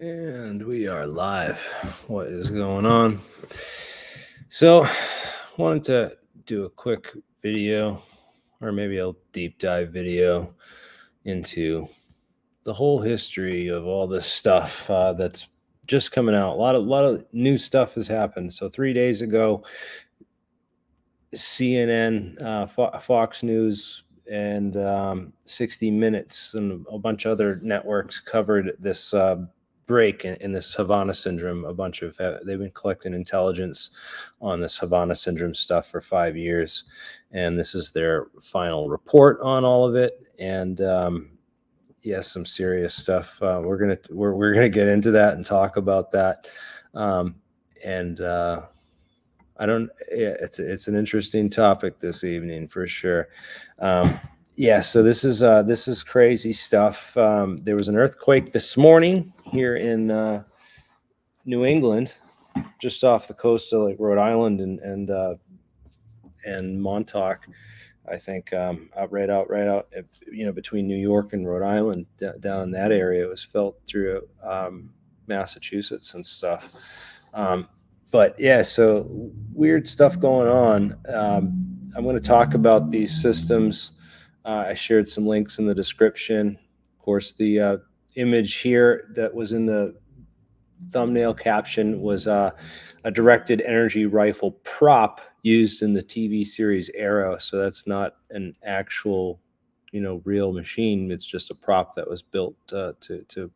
And we are live. What is going on? So, wanted to do a quick video or maybe a deep dive video into the whole history of all this stuff uh, that's just coming out. A lot of lot of new stuff has happened. So, 3 days ago CNN, uh, Fo- Fox News, and um, 60 Minutes and a bunch of other networks covered this uh, break in, this Havana syndrome. A bunch of uh, they've been collecting intelligence on this Havana syndrome stuff for five years, and this is their final report on all of it. And um, yes, some serious stuff. Uh, we're gonna we're we're gonna get into that and talk about that. Um, and uh, I don't. It's it's an interesting topic this evening for sure. Um, yeah, so this is uh, this is crazy stuff. Um, there was an earthquake this morning here in uh, New England, just off the coast of like Rhode Island and and uh, and Montauk. I think um, out right out right out you know between New York and Rhode Island down in that area. It was felt through um, Massachusetts and stuff. Um, but yeah, so weird stuff going on. Um, I'm going to talk about these systems. Uh, I shared some links in the description. Of course, the uh, image here that was in the thumbnail caption was uh, a directed energy rifle prop used in the TV series Arrow. So that's not an actual, you know, real machine. It's just a prop that was built uh, to to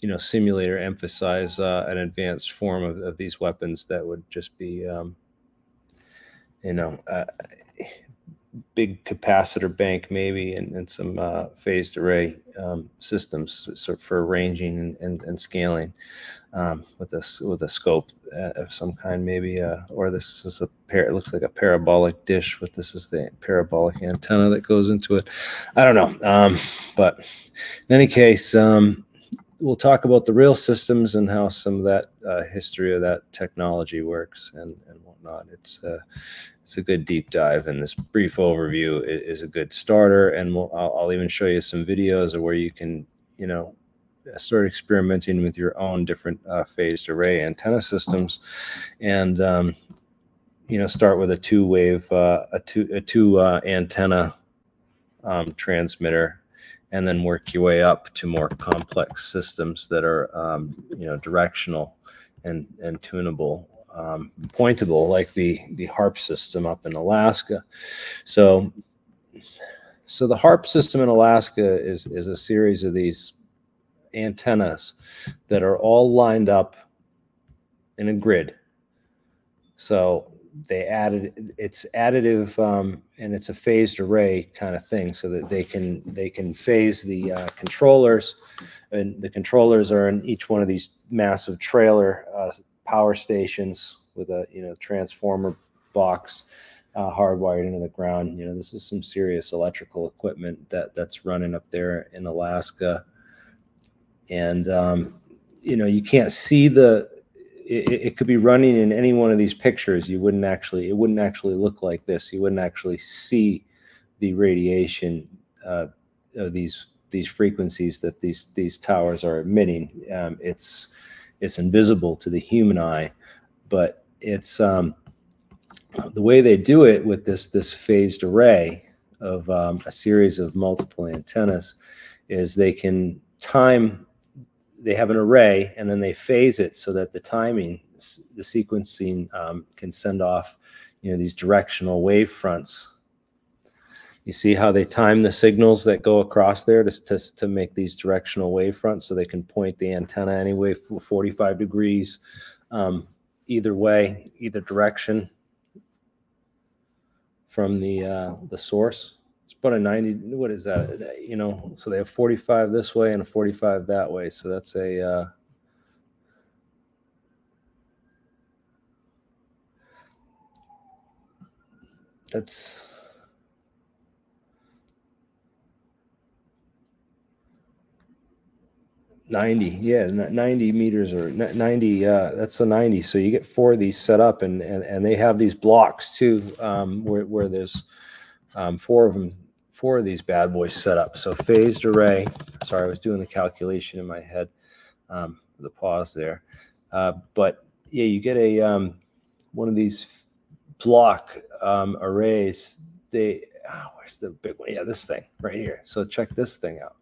you know simulate or emphasize uh, an advanced form of, of these weapons that would just be um, you know uh, big capacitor bank maybe and, and some uh, phased array um, systems sort for ranging and, and, and scaling um, with a with a scope uh, of some kind maybe uh, or this is a pair it looks like a parabolic dish with this is the parabolic antenna that goes into it i don't know um, but in any case um, we'll talk about the real systems and how some of that uh, history of that technology works and, and whatnot. It's uh, it's a good deep dive, and this brief overview is, is a good starter. And we'll, I'll, I'll, even show you some videos of where you can, you know, start experimenting with your own different uh, phased array antenna systems, and um, you know, start with a two wave, uh, a two a two uh, antenna um, transmitter and then work your way up to more complex systems that are um, you know directional and and tunable um, pointable like the the HAARP system up in alaska. So so the HAARP system in alaska is is a series of these antennas that are all lined up in a grid. So they added it's additive um, and it's a phased array kind of thing so that they can they can phase the uh, controllers. And the controllers are in each one of these massive trailer uh, power stations with a you know transformer box uh, hardwired into the ground you know this is some serious electrical equipment that that's running up there in alaska and um, you know you can't see the it, it, could be running in any one of these pictures. You wouldn't actually, it wouldn't actually look like this. You wouldn't actually see the radiation uh, of these these frequencies that these these towers are emitting. Um, it's it's invisible to the human eye, but it's um, the way they do it with this this phased array of um, a series of multiple antennas is they can time they have an array and then they phase it so that the timing, the sequencing um, can send off, you know, these directional wave fronts. You see how they time the signals that go across there to, to, to make these directional wave fronts so they can point the antenna anyway 45 degrees um, either way, either direction from the uh, the source. It's about a 90 what is that you know so they have 45 this way and a 45 that way. So that's a uh, that's Ninety, yeah, ninety meters or ninety. Uh, that's a ninety. So you get four of these set up, and and, and they have these blocks too, um, where where there's um, four of them, four of these bad boys set up. So phased array. Sorry, I was doing the calculation in my head. um, the pause there. Uh, but yeah, you get a um, one of these block um, arrays. They oh, where's the big one? Yeah, this thing right here. So check this thing out.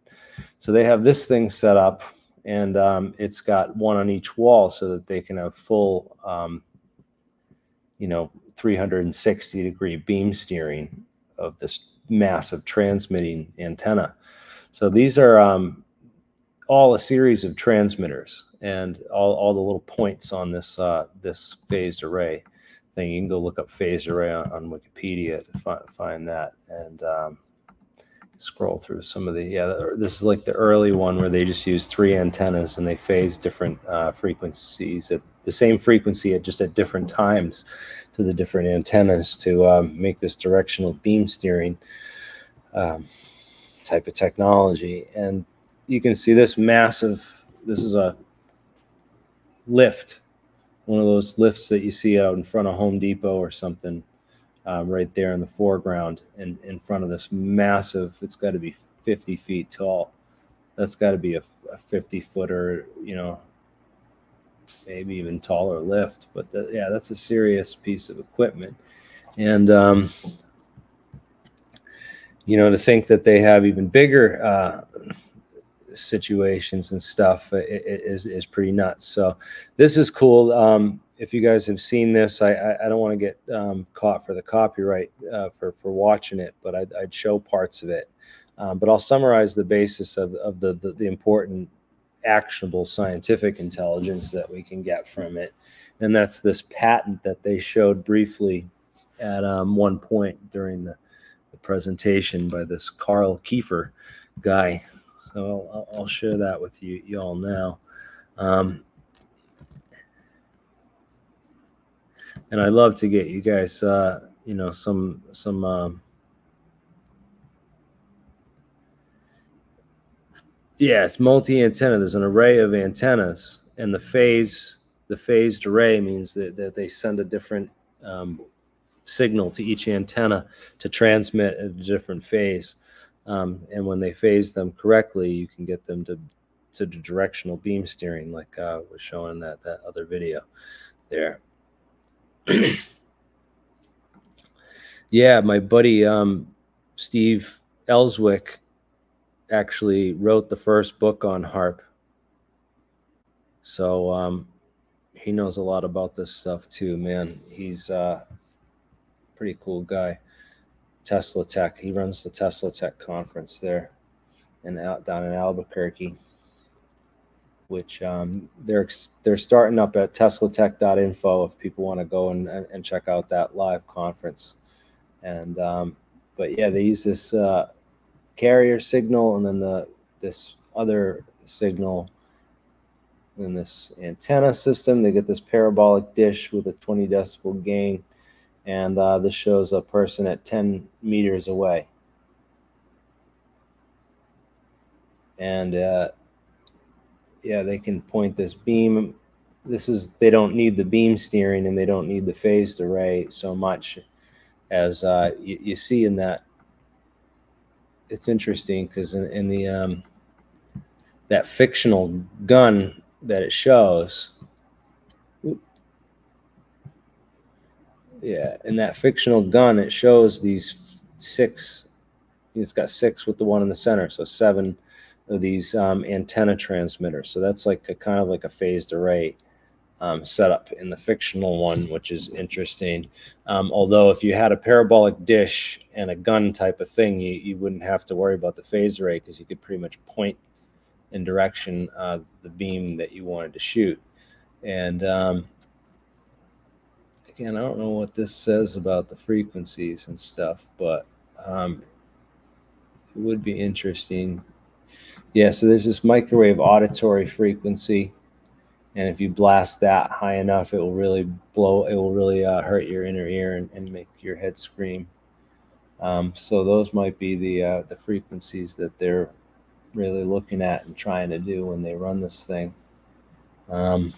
So they have this thing set up, and um, it's got one on each wall so that they can have full, um, you know, 360 degree beam steering of this massive transmitting antenna. So these are um, all a series of transmitters and all, all the little points on this uh, this phased array thing. You can go look up phased array on, on Wikipedia to find, find that and um, scroll through some of the yeah. This is like the early one where they just use three antennas and they phase different uh, frequencies at the same frequency at just at different times to the different antennas to um, make this directional beam steering um, type of technology. And you can see this massive. This is a lift, one of those lifts that you see out in front of Home Depot or something, um, right there in the foreground, in in front of this massive. It's got to be 50 feet tall. That's got to be a, a 50 footer, you know, maybe even taller lift. But the, yeah, that's a serious piece of equipment. And, um, you know, to think that they have even bigger uh, situations and stuff is, is pretty nuts. So this is cool. Um, if you guys have seen this, I, I, I don't want to get um, caught for the copyright uh, for, for watching it, but I'd, I'd show parts of it. Um, but I'll summarize the basis of, of the, the, the important actionable scientific intelligence that we can get from it. And that's this patent that they showed briefly at um, one point during the, the, presentation by this Carl Kiefer guy. So I'll, I'll share that with you y'all now. Um, and I'd love to get you guys, uh, you know, some some um, Yeah, it's multi-antenna. There's an array of antennas, and the phase, the phased array means that, that they send a different um, signal to each antenna to transmit at a different phase. Um, and when they phase them correctly, you can get them to to directional beam steering, like uh, was shown in that that other video there. yeah, my buddy um, Steve Elswick actually wrote the first book on HAARP. So um, he knows a lot about this stuff too, man. He's uh, a pretty cool guy. Tesla Tech. He runs the Tesla Tech conference there, and out down in Albuquerque. Which um, they're they're starting up at TeslaTech.info if people want to go and, and check out that live conference. And um, but yeah, they use this uh, carrier signal and then the this other signal in this antenna system. They get this parabolic dish with a 20 decibel gain, and uh, this shows a person at 10 meters away. And uh, yeah, they can point this beam. This is they don't need the beam steering and they don't need the phased array so much as uh, you, you see in that it's interesting because in, in, the um, that fictional gun that it shows, yeah, in that fictional gun it shows these six. It's got six with the one in the center, so seven these um, antenna transmitters. So that's like a kind of like a phased array um, setup in the fictional one, which is interesting. Um, although if you had a parabolic dish and a gun type of thing, you, you wouldn't have to worry about the phase array because you could pretty much point in direction uh, the beam that you wanted to shoot. And um, again, I don't know what this says about the frequencies and stuff, but um, it would be interesting. Yeah, so there's this microwave auditory frequency and if you blast that high enough, it will really blow. It will really uh, hurt your inner ear and, and make your head scream. Um, so those might be the uh, the frequencies that they're really looking at and trying to do when they run this thing. Um,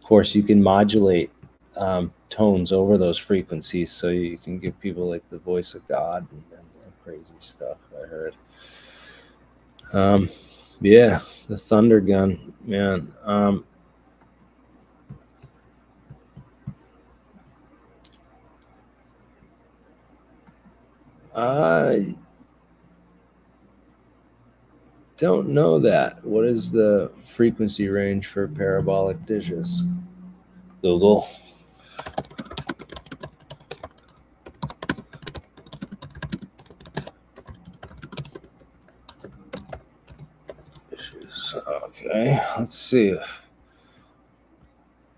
of course, you can modulate um, tones over those frequencies, so you can give people like the voice of God and, and, and crazy stuff. I heard. Um, yeah, The Thunder Gun, man. Um, I don't know that. What is the frequency range for parabolic dishes? Google. Okay, let's see.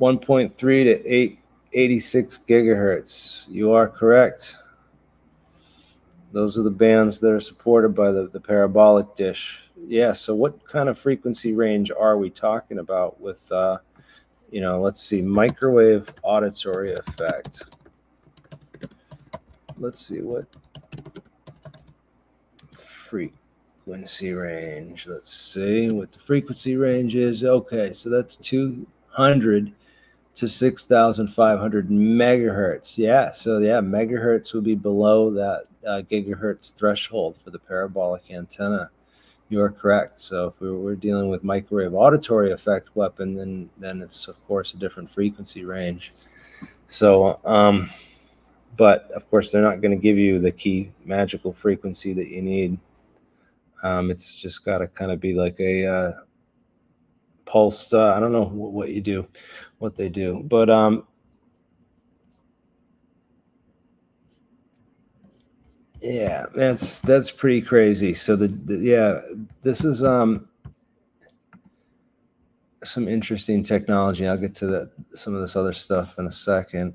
1.3 to 8, 86 gigahertz. You are correct. Those are the bands that are supported by the, the parabolic dish. Yeah, so what kind of frequency range are we talking about with, uh, you know, let's see, microwave auditory effect. Let's see what freak frequency range. Let's see what the frequency range is. Okay, so that's 200 to 6,500 megahertz. Yeah, so yeah, megahertz would be below that uh, gigahertz threshold for the parabolic antenna. You are correct. So if we we're dealing with microwave auditory effect weapon, then then it's of course a different frequency range. So, um, but of course they're not going to give you the key magical frequency that you need. Um, it's just got to kind of be like a uh, pulsed. Uh, I don't know what, what, you do, what they do, but um, yeah, that's that's pretty crazy. So the, the yeah, this is um some interesting technology. I'll get to the, some of this other stuff in a second.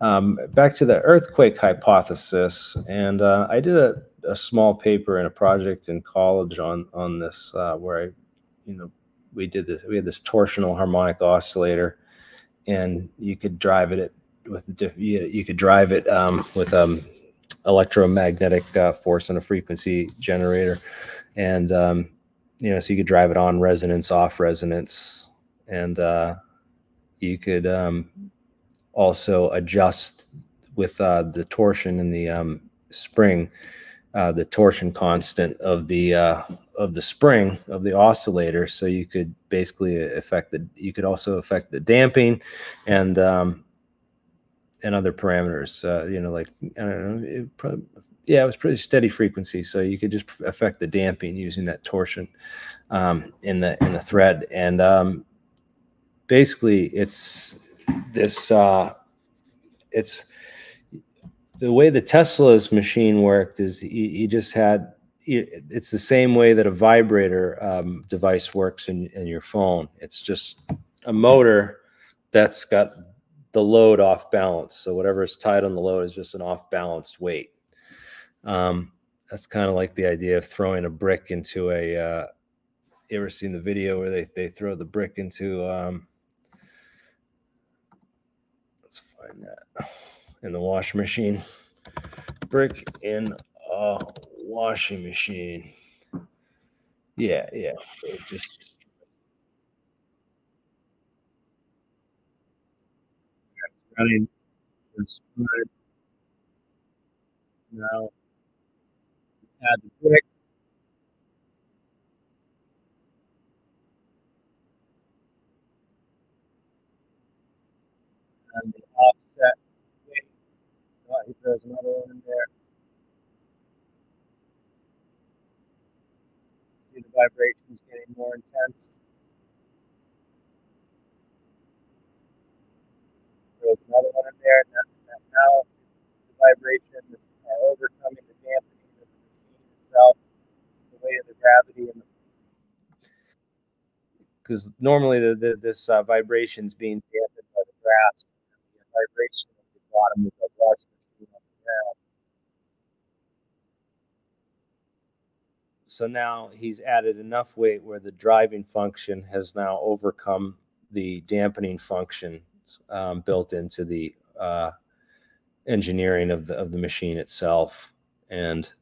Um, back to the earthquake hypothesis, and uh, I did a a small paper in a project in college on on this uh, where I, you know, we did this. We had this torsional harmonic oscillator, and you could drive it with you, you could drive it um, with um, electromagnetic uh, force and a frequency generator, and um, you know, so you could drive it on resonance, off resonance, and uh, you could um, also adjust with uh, the torsion in the um, spring uh, the torsion constant of the uh, of the spring of the oscillator. So you could basically affect the you could also affect the damping and um, and other parameters. Uh, you know, like I don't know, probably, yeah, it was pretty steady frequency. So you could just affect the damping using that torsion um, in the in the thread. And um, basically, it's this. Uh, it's the way the Tesla's machine worked is he, just had it's the same way that a vibrator um, device works in, in your phone. It's just a motor that's got the load off balance. So whatever is tied on the load is just an off balanced weight. Um, that's kind of like the idea of throwing a brick into a. Uh, you ever seen the video where they they throw the brick into? Um, let's find that in the washing machine. Brick in a washing machine. Yeah, yeah. It just now add the brick and he throws another one in there. See the vibrations getting more intense. Throws another one in there. Now, now the vibrations are overcoming the dampening of the machine itself, the weight of the gravity and the because normally the, the, this uh, vibration is being dampened by the grass. The vibration at the bottom of the so now he's added enough weight where the driving function has now overcome the dampening function um, built into the uh, engineering of the of the machine itself, and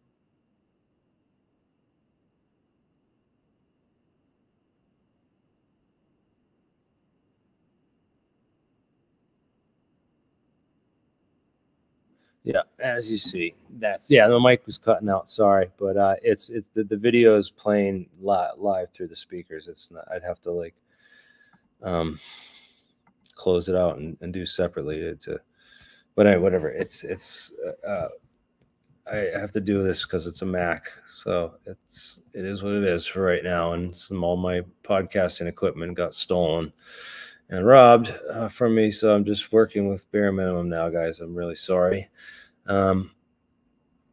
Yeah, as you see, that's yeah. The mic was cutting out. Sorry, but uh, it's it's the, the video is playing live live through the speakers. It's not. I'd have to like um close it out and, and do separately to, but anyway, whatever. It's it's uh, uh I have to do this because it's a Mac, so it's it is what it is for right now. And some all my podcasting equipment got stolen and robbed uh, from me. So I'm just working with bare minimum now, guys. I'm really sorry. Um,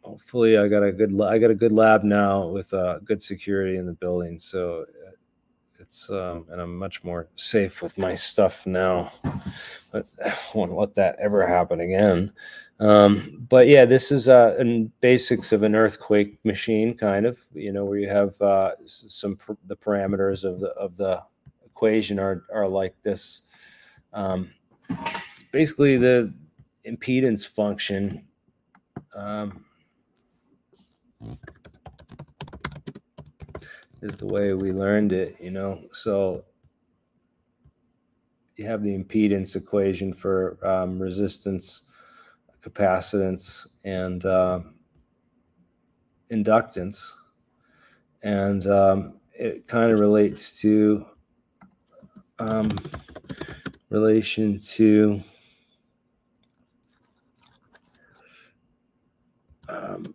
hopefully, I got a good I got a good lab now with uh, good security in the building. So uh, it's um, and I'm much more safe with my stuff now. But I won't let that ever happen again. Um, but yeah, this is uh, in basics of an earthquake machine, kind of. You know, where you have uh, some the parameters of the of the equation are are like this. Um, basically, the impedance function. Um, is the way we learned it, you know. So you have the impedance equation for um, resistance, capacitance, and uh, inductance, and um, it kind of relates to um, relation to um,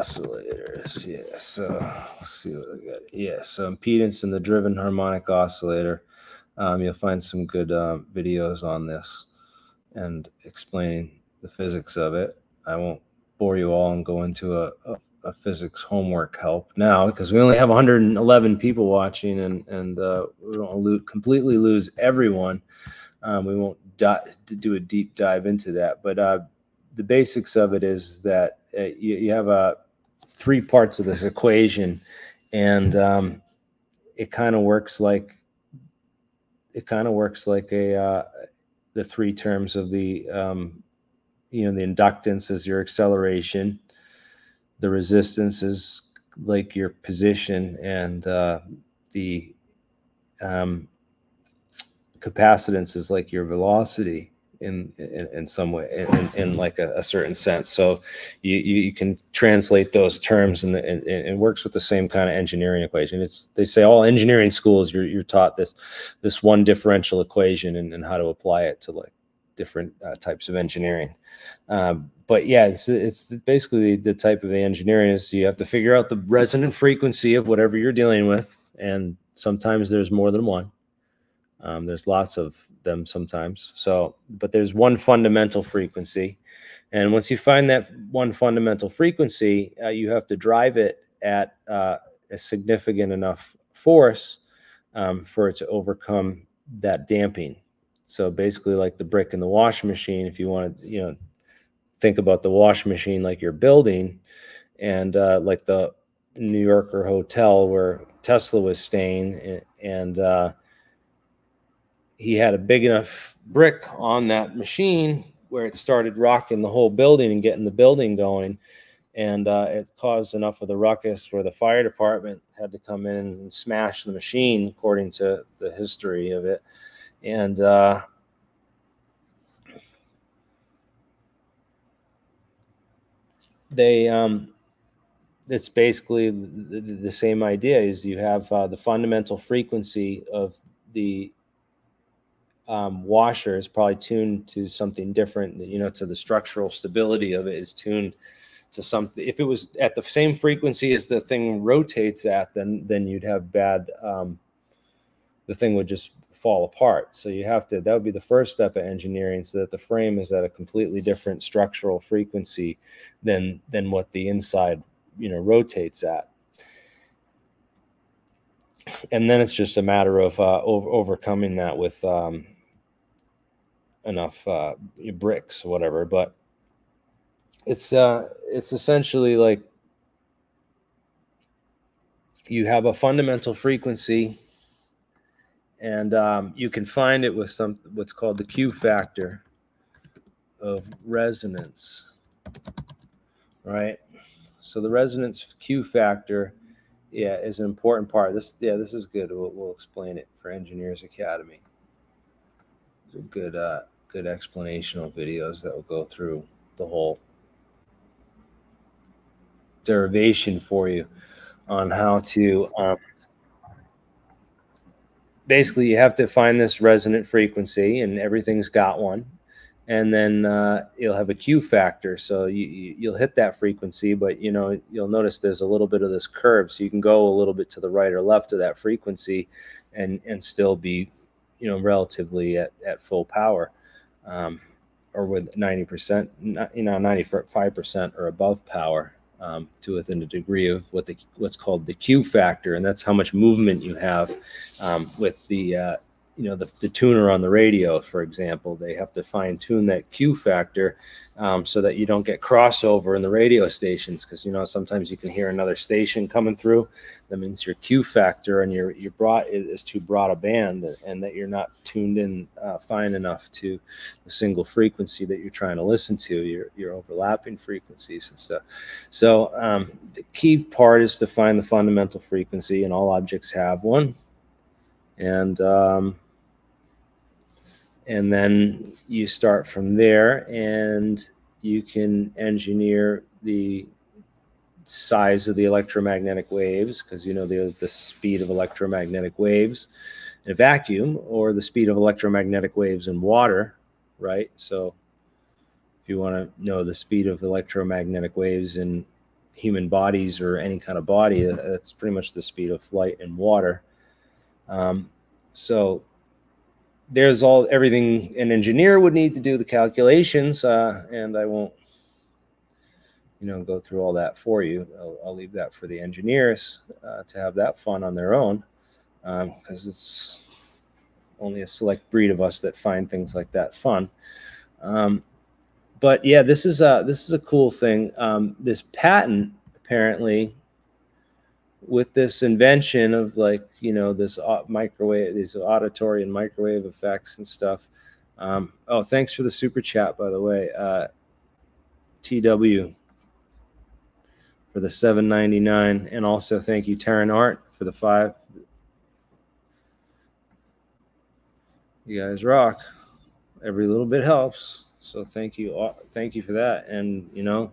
oscillators. Yeah, so let's see what I got. Yeah, so impedance in the driven harmonic oscillator. Um, you'll find some good uh, videos on this and explaining the physics of it. I won't bore you all and go into a, a a physics homework help now because we only have 111 people watching and and uh, we don't lo- completely lose everyone. Um, we won't do a deep dive into that, but uh, the basics of it is that uh, you, you, have uh, three parts of this equation, and um, it kind of works like it kind of works like a uh, the three terms of the um, you know the inductance is your acceleration the resistance is like your position and uh, the um, capacitance is like your velocity in in, in some way in, in like a, a, certain sense so you, you, can translate those terms and it works with the same kind of engineering equation it's they say all engineering schools you're, you're taught this this one differential equation and, and how to apply it to like different uh, types of engineering. Um, but yeah, it's, it's basically the type of the engineering is you have to figure out the resonant frequency of whatever you're dealing with. And sometimes there's more than one. Um, there's lots of them sometimes. So, but there's one fundamental frequency. And once you find that one fundamental frequency, uh, you have to drive it at uh, a significant enough force um, for it to overcome that damping. So basically, like the brick in the washing machine, if you want to, you know, think about the washing machine like you're building, and uh, like the New Yorker hotel where Tesla was staying, and uh, he had a big enough brick on that machine where it started rocking the whole building and getting the building going. And uh, it caused enough of the ruckus where the fire department had to come in and smash the machine, according to the history of it and uh, they um, it's basically the, the, same idea is you have uh, the fundamental frequency of the um, washer is probably tuned to something different you know to the structural stability of it is tuned to something if it was at the same frequency as the thing rotates at then then you'd have bad um, the thing would just fall apart. So you have to, that would be the first step of engineering so that the frame is at a completely different structural frequency than, than what the inside, you know, rotates at. And then it's just a matter of uh, over, overcoming that with um, enough uh, bricks whatever. But it's, uh, it's essentially like you have a fundamental frequency and um, you can find it with some what's called the Q factor of resonance, right? So the resonance Q factor, yeah, is an important part. This, yeah, this is good. We'll, we'll explain it for Engineers Academy. It's a good uh, good explanational videos that will go through the whole derivation for you on how to um, basically you have to find this resonant frequency and everything's got one. And then uh, you'll have a Q factor. So you, you'll hit that frequency, but you know you'll notice there's a little bit of this curve, so you can go a little bit to the right or left of that frequency, and and still be, you know, relatively at, at full power, um, or with 90%, you know, 95% or above power. Um, to within a degree of what the what's called the Q factor, and that's how much movement you have um, with the uh, you know the, the tuner on the radio for example they have to fine tune that q factor um, so that you don't get crossover in the radio stations because you know sometimes you can hear another station coming through. That means your q factor and your your broad is too broad a band and that you're not tuned in uh, fine enough to the single frequency that you're trying to listen to your your overlapping frequencies and stuff. So um, the key part is to find the fundamental frequency and all objects have one. And um, and then you start from there and you can engineer the size of the electromagnetic waves because you know the, the speed of electromagnetic waves in a vacuum or the speed of electromagnetic waves in water right? So if you want to know the speed of electromagnetic waves in human bodies or any kind of body that's pretty much the speed of light in water. Um, so there's all everything an engineer would need to do the calculations, uh, and I won't, you know, go through all that for you. I'll, I'll leave that for the engineers uh, to have that fun on their own, because um, it's only a select breed of us that find things like that fun. Um, but yeah, this is a this is a cool thing. Um, this patent apparently with this invention of like you know this microwave these auditory and microwave effects and stuff um, oh thanks for the super chat by the way uh, tw for the 799 and also thank you Terran Art for the five. You guys rock. Every little bit helps so thank you thank you for that and you know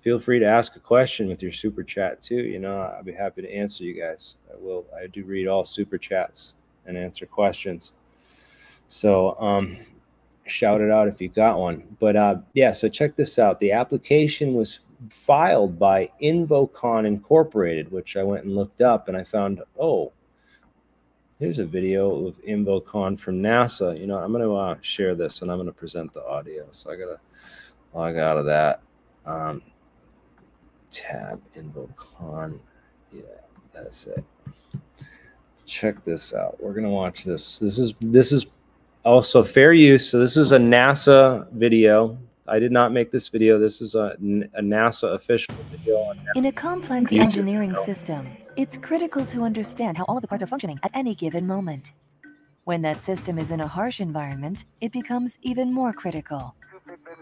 feel free to ask a question with your super chat too. You know, I'll be happy to answer you guys. I will. I do read all super chats and answer questions. So, um, shout it out if you got one. But uh, yeah, so check this out. The application was filed by Invocon Incorporated, which I went and looked up, and I found oh, here's a video of Invocon from NASA. You know, I'm going to uh, share this and I'm going to present the audio. So I got to log out of that. Um, tab Invocon. Yeah, that's it. Check this out. We're gonna watch this. This is this is also fair use. So this is a NASA video. I did not make this video. This is a, a NASA official video. In a complex YouTube engineering system, it's critical to understand how all of the parts are functioning at any given moment. When that system is in a harsh environment, it becomes even more critical.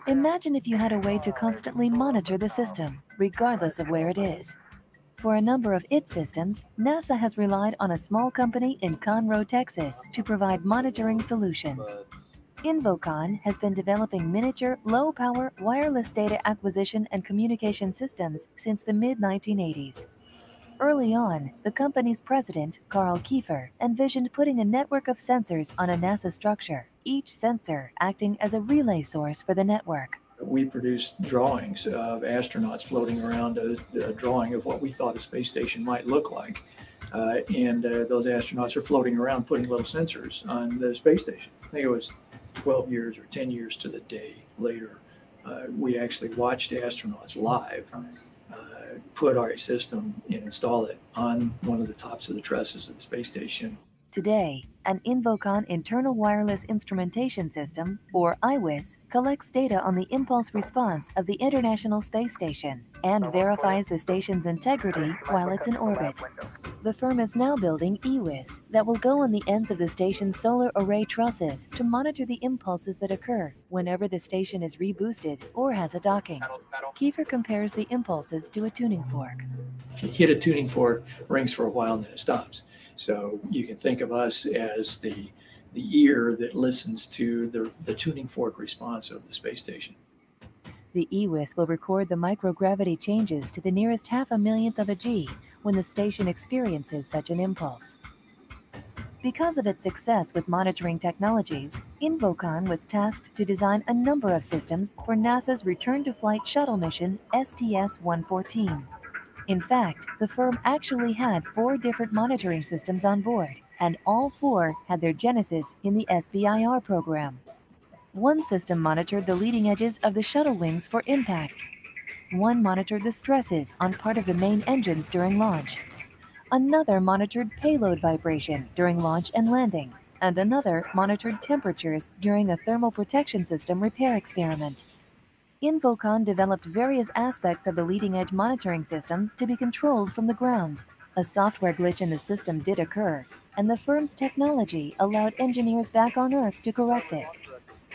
Imagine if you had a way to constantly monitor the system, regardless of where it is. For a number of its systems, NASA has relied on a small company in Conroe, Texas to provide monitoring solutions. Invocon has been developing miniature, low-power wireless data acquisition and communication systems since the mid-1980s. Early on, the company's president, Carl Kiefer, envisioned putting a network of sensors on a NASA structure, each sensor acting as a relay source for the network. We produced drawings of astronauts floating around, a, a drawing of what we thought a space station might look like. Uh, and uh, those astronauts are floating around putting little sensors on the space station. I think it was 12 years or 10 years to the day later. Uh, we actually watched astronauts live put our system and install it on one of the tops of the trusses of the space station. Today, an Invocon internal wireless instrumentation system, or IWIS, collects data on the impulse response of the International Space Station and verifies the station's integrity while it's in orbit. The firm is now building EWIS that will go on the ends of the station's solar array trusses to monitor the impulses that occur whenever the station is reboosted or has a docking. Kiefer compares the impulses to a tuning fork. If you hit a tuning fork, rings for a while and then it stops. So you can think of us as the the ear that listens to the, the tuning fork response of the space station. The EWIS will record the microgravity changes to the nearest half a millionth of a G when the station experiences such an impulse. Because of its success with monitoring technologies, Invocon was tasked to design a number of systems for NASA's Return to Flight shuttle mission STS-114. In fact, the firm actually had four different monitoring systems on board, and all four had their genesis in the SBIR program. One system monitored the leading edges of the shuttle wings for impacts. One monitored the stresses on part of the main engines during launch, Another monitored payload vibration during launch and landing, and another monitored temperatures during a thermal protection system repair experiment. Invocon developed various aspects of the leading edge monitoring system to be controlled from the ground. A software glitch in the system did occur, and the firm's technology allowed engineers back on Earth to correct it.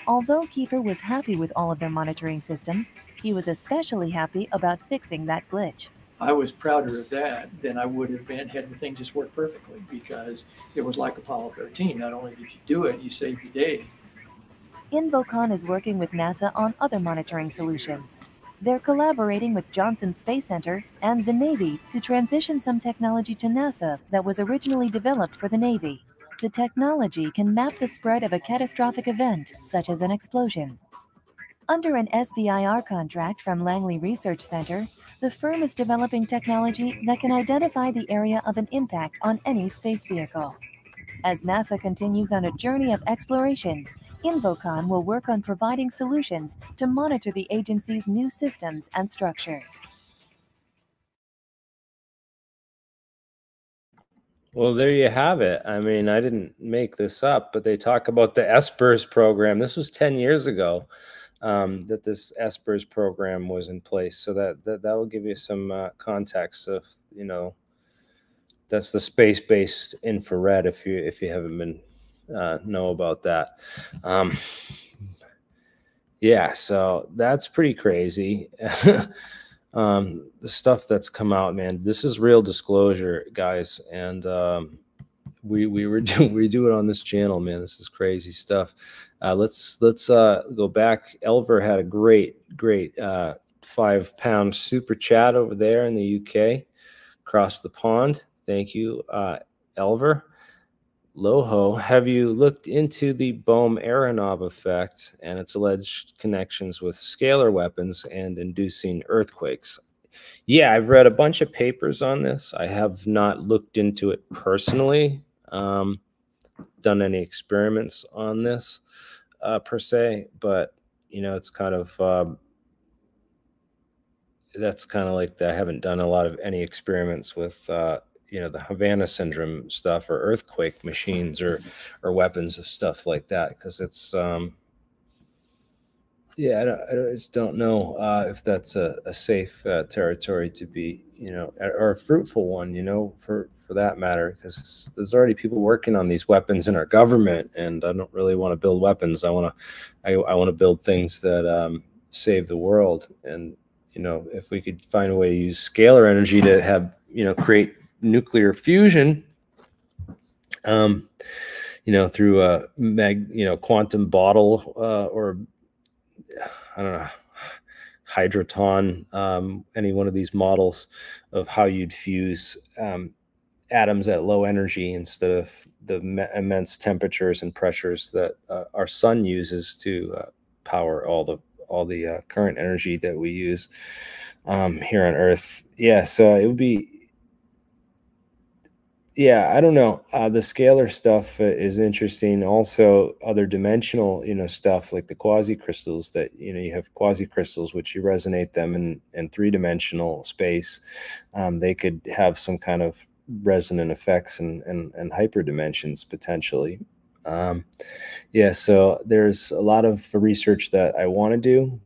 Although Kiefer was happy with all of their monitoring systems, he was especially happy about fixing that glitch. I was prouder of that than I would have been had the thing just worked perfectly because it was like Apollo 13. Not only did you do it, you saved the day. Invocon is working with NASA on other monitoring solutions. They're collaborating with Johnson Space Center and the Navy to transition some technology to NASA that was originally developed for the Navy. The technology can map the spread of a catastrophic event, such as an explosion. Under an SBIR contract from Langley Research Center, the firm is developing technology that can identify the area of an impact on any space vehicle. As NASA continues on a journey of exploration, Invocon will work on providing solutions to monitor the agency's new systems and structures. Well, there you have it. I mean, I didn't make this up, but they talk about the ESPERS program. This was 10 years ago um, that this ESPERS program was in place. So that that, that will give you some uh, context of you know that's the space-based infrared. If you if you haven't been uh, know about that. Um, yeah, so that's pretty crazy. um, the stuff that's come out, man. This is real disclosure, guys, and um, we we were do, we do it on this channel, man. This is crazy stuff. Uh, let's let's uh, go back. Elver had a great great uh, five pound super chat over there in the UK, across the pond. Thank you, uh, Elver. Loho, have you looked into the Bohm Aharonov effect and its alleged connections with scalar weapons and inducing earthquakes? Yeah, I've read a bunch of papers on this. I have not looked into it personally, um, done any experiments on this uh, per se, but you know, it's kind of um, that's kind of like I haven't done a lot of any experiments with uh, you know the Havana syndrome stuff or earthquake machines or or weapons of stuff like that because it's um, yeah I, don't, I, just don't know uh, if that's a, a safe uh, territory to be you know or a fruitful one you know for for that matter, because there's already people working on these weapons in our government, and I don't really want to build weapons. I want to, I, I want to build things that um, save the world. And you know, if we could find a way to use scalar energy to have, you know, create nuclear fusion, um, you know, through a mag, you know, quantum bottle uh, or I don't know hydroton, um, any one of these models of how you'd fuse um, atoms at low energy instead of the immense temperatures and pressures that uh, our sun uses to uh, power all the all the uh, current energy that we use um, here on Earth. Yeah, so it would be. Yeah, I don't know. Uh, the scalar stuff uh, is interesting. Also, other dimensional, you know, stuff like the quasi crystals. That you know, you have quasi crystals, which you resonate them in in three dimensional space. Um, they could have some kind of resonant effects and, and, and hyper dimensions potentially. Um, yeah, so there's a lot of research that I want to do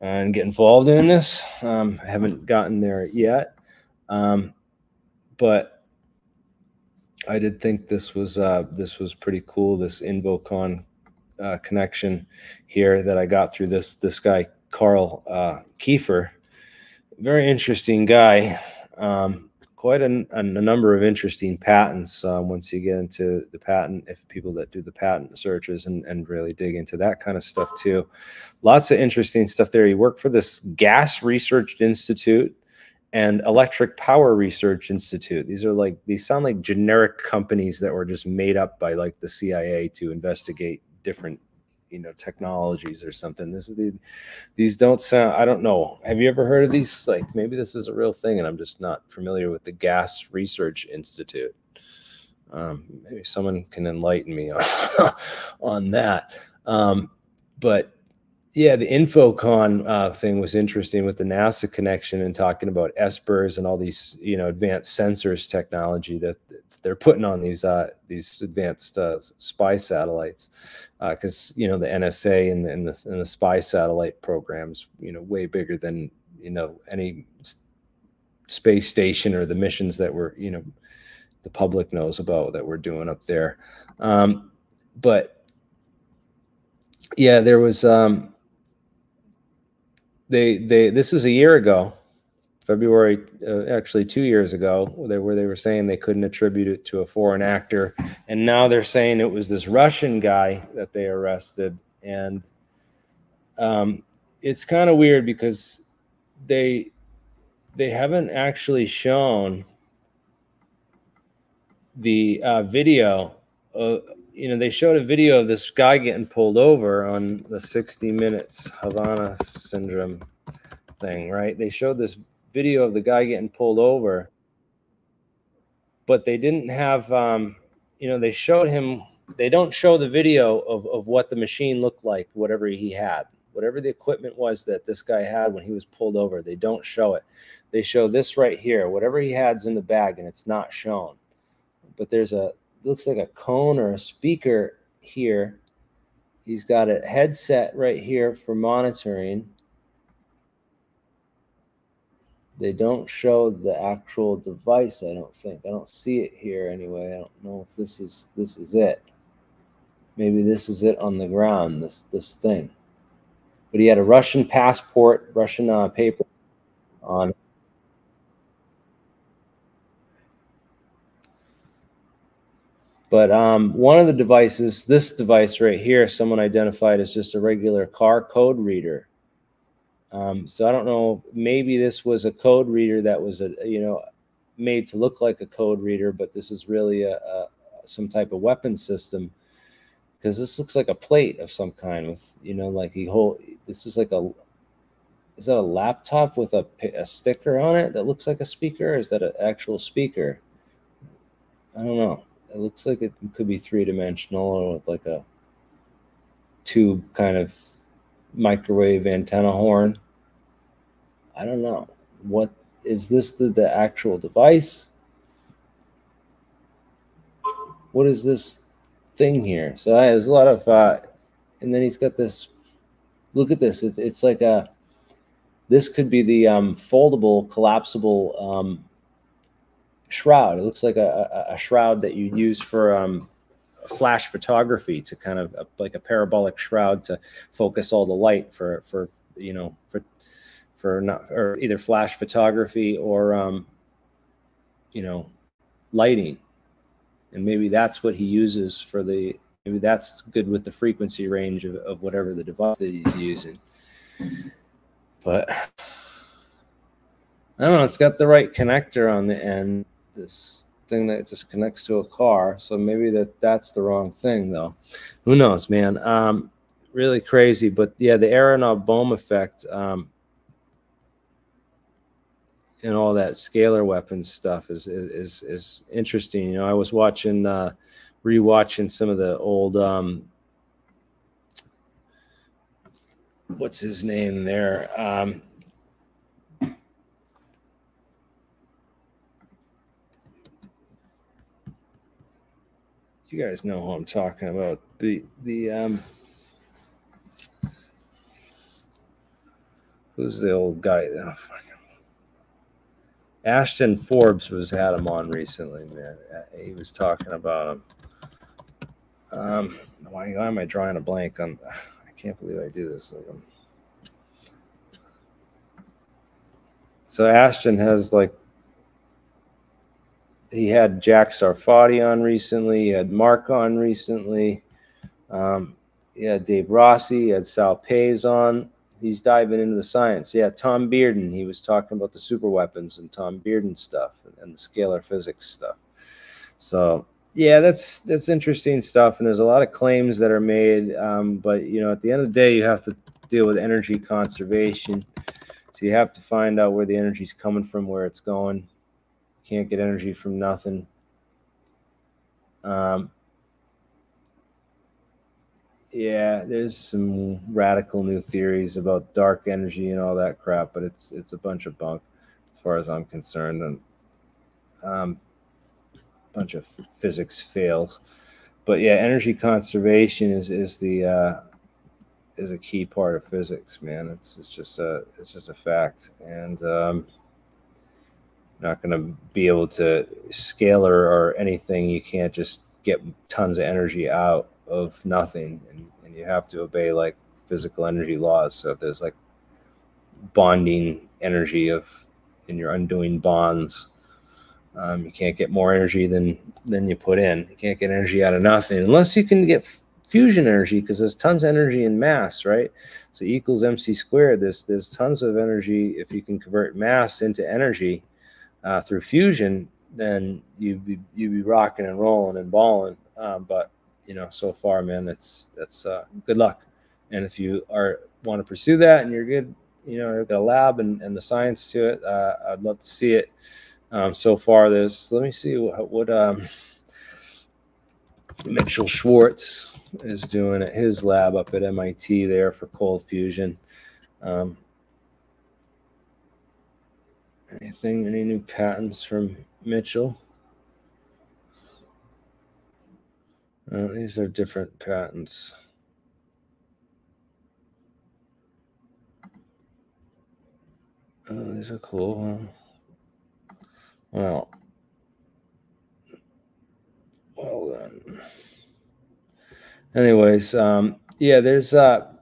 and get involved in this. Um, I haven't gotten there yet, um, but I did think this was uh, this was pretty cool. This Invocon uh, connection here that I got through this this guy Carl uh, Kiefer, very interesting guy. Um, quite a, a, number of interesting patents um, once you get into the patent if people that do the patent searches and, and really dig into that kind of stuff too lots of interesting stuff there he worked for this gas research institute and electric power research institute. These are like these sound like generic companies that were just made up by like the cia to investigate different you know technologies or something. This is the these don't sound i don't know. Have you ever heard of these? Like maybe this is a real thing and i'm just not familiar with the gas research institute. Um, maybe someone can enlighten me on, on that. Um, but yeah the Invocon uh, thing was interesting with the nasa connection and talking about espers and all these you know advanced sensors technology that they're putting on these uh, these advanced uh, spy satellites because uh, you know the NSA and the, and the, and the spy satellite programs you know way bigger than you know any space station or the missions that we're you know the public knows about that we're doing up there. Um, but yeah there was um, they they this was a year ago February, uh, actually two years ago, where they were saying they couldn't attribute it to a foreign actor, and now they're saying it was this Russian guy that they arrested, and um, it's kind of weird because they they haven't actually shown the uh, video. Uh, you know, they showed a video of this guy getting pulled over on the 60 Minutes Havana Syndrome thing, right? They showed this video of the guy getting pulled over, but they didn't have, um, you know, they showed him. They don't show the video of of what the machine looked like, whatever he had, whatever the equipment was that this guy had when he was pulled over. They don't show it. They show this right here, whatever he had's in the bag, and it's not shown. But there's a looks like a cone or a speaker here. He's got a headset right here for monitoring. They don't show the actual device i don't think. I don't see it here anyway. I don't know if this is this is it. Maybe this is it on the ground this this thing. But he had a russian passport russian uh, paper on but um, one of the devices this device right here someone identified as just a regular car code reader um, so I don't know. Maybe this was a code reader that was a you know made to look like a code reader, but this is really a, a some type of weapon system because this looks like a plate of some kind with you know like he hold. This is like a is that a laptop with a, a sticker on it that looks like a speaker? is that an actual speaker? I don't know. It looks like it could be three dimensional or with like a tube kind of microwave antenna horn. I don't know. What is this the, the actual device? What is this thing here? So there's a lot of, uh, and then he's got this. Look at this. It's it's like a. This could be the um, foldable, collapsible um, shroud. It looks like a, a, a shroud that you use for um, flash photography to kind of like a parabolic shroud to focus all the light for for you know for for not or either flash photography or um, you know lighting. And maybe that's what he uses for the maybe that's good with the frequency range of, of whatever the device that he's using. But i don't know it's got the right connector on the end this thing that just connects to a car so maybe that that's the wrong thing though who knows man um really crazy but yeah the Aharonov bohm effect um and all that scalar weapons stuff is is is interesting. You know, I was watching uh rewatching some of the old um what's his name there? Um you guys know who I'm talking about. The the um who's the old guy? Oh, Ashton Forbes was had him on recently, man. He was talking about him. Um, why, why am I drawing a blank on? I can't believe I do this. So Ashton has like he had Jack Sarfatti on recently. He had Mark on recently. Um, he had Dave Rossi. He had Sal Pais on. He's diving into the science. Yeah, Tom Bearden. He was talking about the super weapons and Tom Bearden stuff and, the scalar physics stuff. So yeah, that's that's interesting stuff. And there's a lot of claims that are made. Um, but you know, at the end of the day, you have to deal with energy conservation. So you have to find out where the energy's coming from, where it's going. Can't get energy from nothing. Um, yeah, there's some radical new theories about dark energy and all that crap, but it's it's a bunch of bunk, as far as I'm concerned, and um, a bunch of physics fails. But yeah, energy conservation is is the uh, is a key part of physics, man. It's it's just a it's just a fact, and um, not going to be able to scale or, or anything. You can't just get tons of energy out of nothing, and, and you have to obey like physical energy laws. So if there's like bonding energy of in your undoing bonds, um, you can't get more energy than than you put in. You can't get energy out of nothing unless you can get fusion energy because there's tons of energy in mass, right? So e equals mc squared. There's there's tons of energy if you can convert mass into energy uh, through fusion. Then you'd be you'd be rocking and rolling and balling. Um, but you know, so far, man, that's that's uh, good luck. And if you are want to pursue that and you're good, you know, you've got a lab and, and the science to it, uh, I'd love to see it. Um, so far, there's let me see what, what um, Mitchell Schwartz is doing at his lab up at MIT there for cold fusion. Um, anything, any new patents from Mitchell? Uh, these are different patents. Oh, these are cool. Well, well then anyways, um, yeah, there's uh,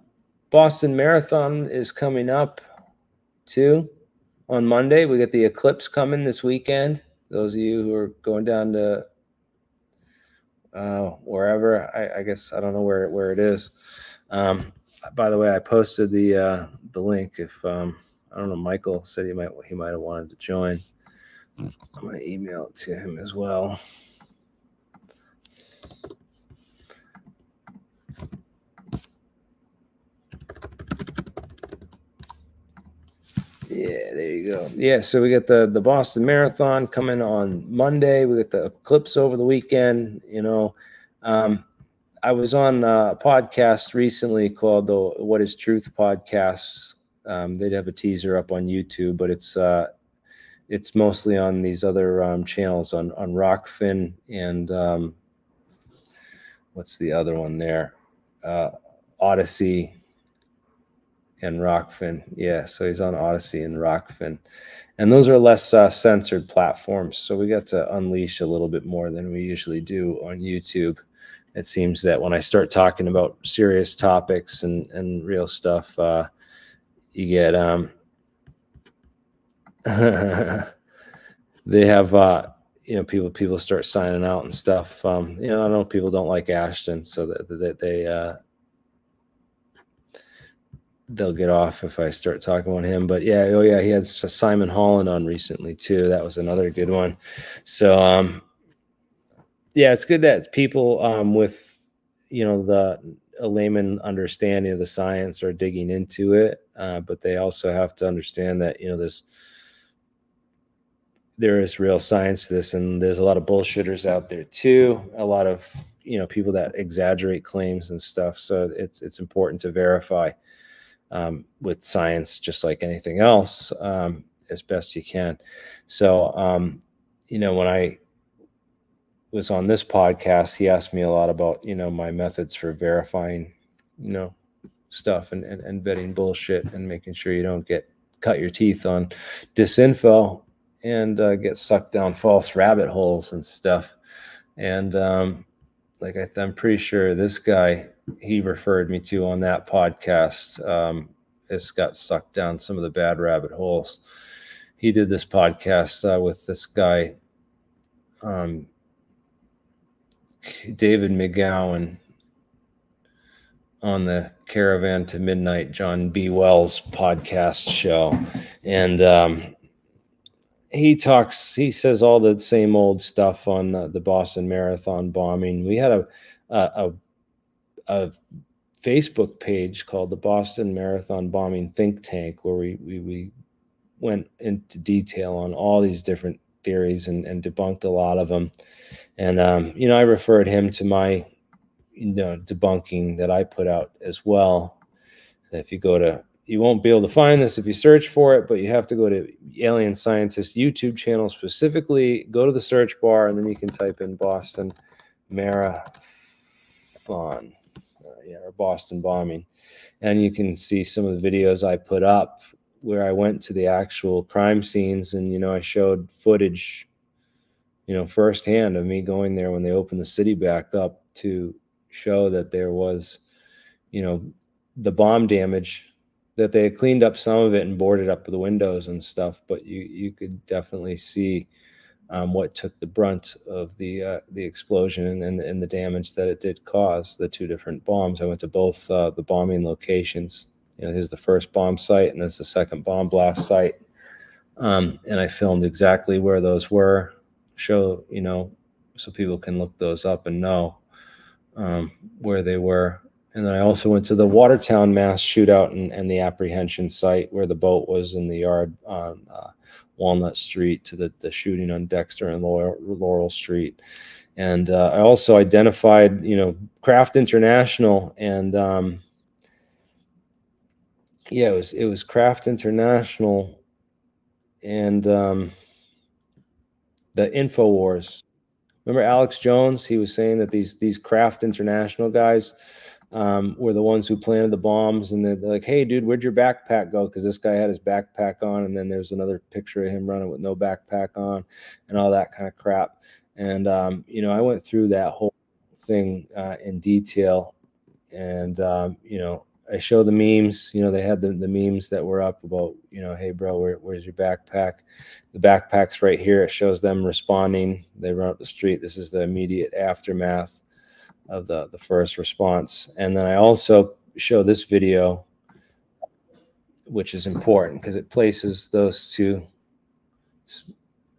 Boston Marathon is coming up too on Monday. We got the eclipse coming this weekend. Those of you who are going down to uh, wherever, I, I, guess I don't know where where it is. Um, by the way, I posted the uh, the link. If um, I don't know, Michael said he might he might have wanted to join. I'm gonna email it to him as well. Yeah, there you go. Yeah, so we got the the Boston Marathon coming on Monday. We got the Eclipse over the weekend. You know, um, I was on a podcast recently called the What Is Truth podcast. Um, they'd have a teaser up on YouTube, but it's uh, it's mostly on these other um, channels on on Rokfin and um, what's the other one there? Uh, Odysee and Rokfin. Yeah, so he's on Odysee and Rokfin. And those are less uh, censored platforms. So we got to unleash a little bit more than we usually do on YouTube. It seems that when I start talking about serious topics and, and real stuff, uh, you get um, they have uh, you know people people start signing out and stuff. Um, you know, I know people don't like Ashton, so that, that they uh, they'll get off if I start talking about him. But yeah, oh yeah, he had Simon Holland on recently too. That was another good one. So um, yeah, it's good that people um, with you know the a layman understanding of the science are digging into it, uh, but they also have to understand that you know there's there is real science to this, and there's a lot of bullshitters out there too. A lot of you know people that exaggerate claims and stuff. So it's it's important to verify um, with science, just like anything else, um, as best you can. So, um, you know, when I was on this podcast, he asked me a lot about, you know, my methods for verifying, you know, stuff and, and, and vetting bullshit and making sure you don't get cut your teeth on disinfo and uh, get sucked down false rabbit holes and stuff. And um, like I, am pretty sure this guy he referred me to on that podcast um, has got sucked down some of the bad rabbit holes. He did this podcast uh, with this guy. um, David McGowan on the Caravan to Midnight John B. Wells podcast show, and um, he talks. He says all the same old stuff on the, the Boston Marathon bombing. We had a a, a, a Facebook page called the Boston Marathon Bombing Think Tank, where we we, we went into detail on all these different theories and, and debunked a lot of them. And um, you know, I referred him to my you know debunking that I put out as well. So if you go to you won't be able to find this if you search for it, but you have to go to Alien Scientist YouTube channel specifically, go to the search bar, and then you can type in Boston Marathon, yeah, or Boston bombing. And you can see some of the videos I put up where I went to the actual crime scenes and, you know, I showed footage, you know, firsthand of me going there when they opened the city back up to show that there was, you know, the bomb damage that they had cleaned up some of it and boarded up the windows and stuff, but you you could definitely see um, what took the brunt of the uh, the explosion and, and the damage that it did cause. The two different bombs. I went to both uh, the bombing locations. You know, here's the first bomb site, and this is the second bomb blast site. Um, and I filmed exactly where those were. Show you know, so people can look those up and know um, where they were. And then I also went to the Watertown mass shootout and, and the apprehension site where the boat was in the yard on uh, Walnut Street to the, the shooting on Dexter and Laurel, Laurel Street. And uh, I also identified, you know, Craft International and um, yeah, it was it was Craft International and um, the Infowars remember Alex Jones? He was saying that these these Craft International guys um, were the ones who planted the bombs, and they're, they're like, "Hey, dude, where'd your backpack go?" Because this guy had his backpack on, and then there's another picture of him running with no backpack on, and all that kind of crap. And um, you know, I went through that whole thing uh, in detail, and um, you know, I show the memes. You know, they had the, the memes that were up about, you know, hey, bro, where, where's your backpack? The backpack's right here. It shows them responding. They run up the street. This is the immediate aftermath of the, the first response. And then I also show this video, which is important because it places those two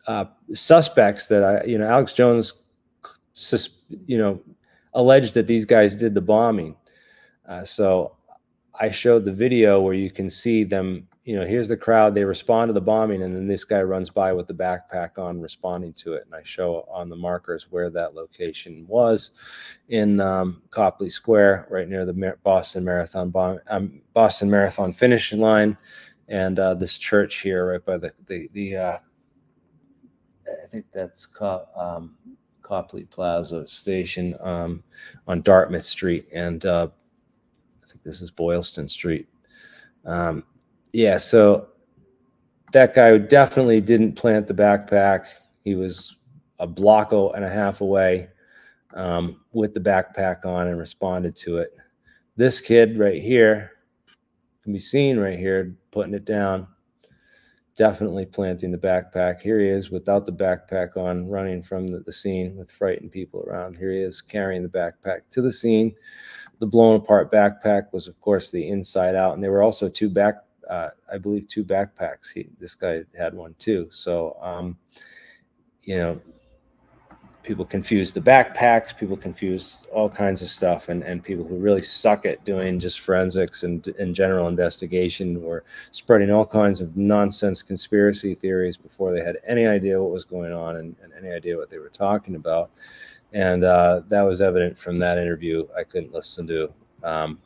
uh, suspects that I, you know, Alex Jones, you know, alleged that these guys did the bombing. Uh, so I showed the video where you can see them, you know, here's the crowd, they respond to the bombing, and then this guy runs by with the backpack on responding to it. And I show on the markers where that location was in um, Copley Square, right near the Boston Marathon bomb, um, Boston Marathon finishing line, and uh, this church here right by the the, the uh, I think that's um, Copley Plaza Station um, on Dartmouth Street, and uh, I think this is Boylston Street. Um, yeah, so that guy definitely didn't plant the backpack. He was a block and a half away um, with the backpack on and responded to it. This kid right here can be seen right here putting it down. Definitely planting the backpack. Here he is without the backpack on, running from the, the scene with frightened people around. Here he is carrying the backpack to the scene the blown apart backpack was, of course, the inside out, and there were also two back, uh, I believe, two backpacks. He, this guy had one too. So, um, you know, people confuse the backpacks. People confuse all kinds of stuff, and and people who really suck at doing just forensics and in general investigation were spreading all kinds of nonsense conspiracy theories before they had any idea what was going on and, and any idea what they were talking about and uh, that was evident from that interview. I couldn't listen to. Um,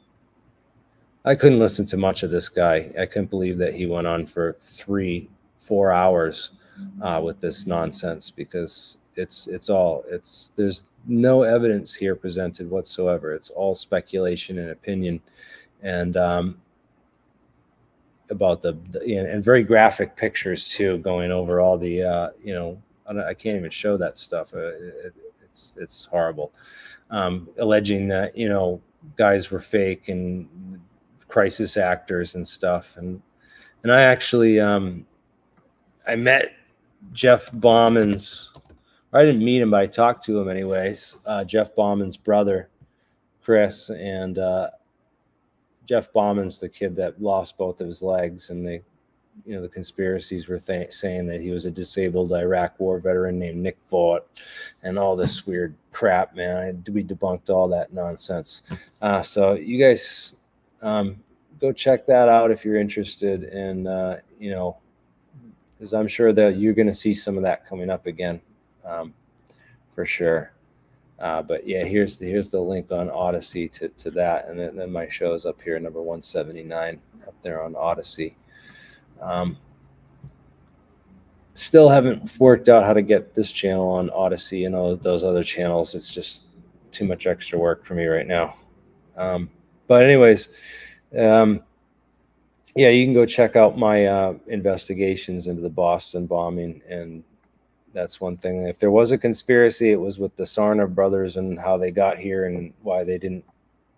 I couldn't listen to much of this guy. I couldn't believe that he went on for three, four hours uh, with this nonsense because it's it's all it's there's no evidence here presented whatsoever. It's all speculation and opinion, and um, about the, the and very graphic pictures too, going over all the uh, you know I, I, can't even show that stuff. Uh, it, it's it's horrible. Um, alleging that you know guys were fake and crisis actors and stuff, and and I actually um, I met Jeff Bauman's I didn't meet him, but I talked to him anyways. Uh, Jeff Bauman's brother, Chris, and uh, Jeff Bauman's the kid that lost both of his legs, and they, you know, the conspiracies were th- saying that he was a disabled Iraq War veteran named Nick Vogt, and all this weird crap, man. I, we debunked all that nonsense. Uh, so you guys um, go check that out if you're interested, and uh, you know, because I'm sure that you're going to see some of that coming up again, um, for sure. Uh, but yeah, here's the here's the link on Odysee to, to that, and then, then my show is up here, number 179, up there on Odysee Um, still haven't worked out how to get this channel on Odysee and all those other channels. It's just too much extra work for me right now. Um, but anyways, um, yeah, you can go check out my uh, investigations into the Boston bombing and that's one thing. If there was a conspiracy, it was with the Tsarnaev brothers and how they got here and why they didn't,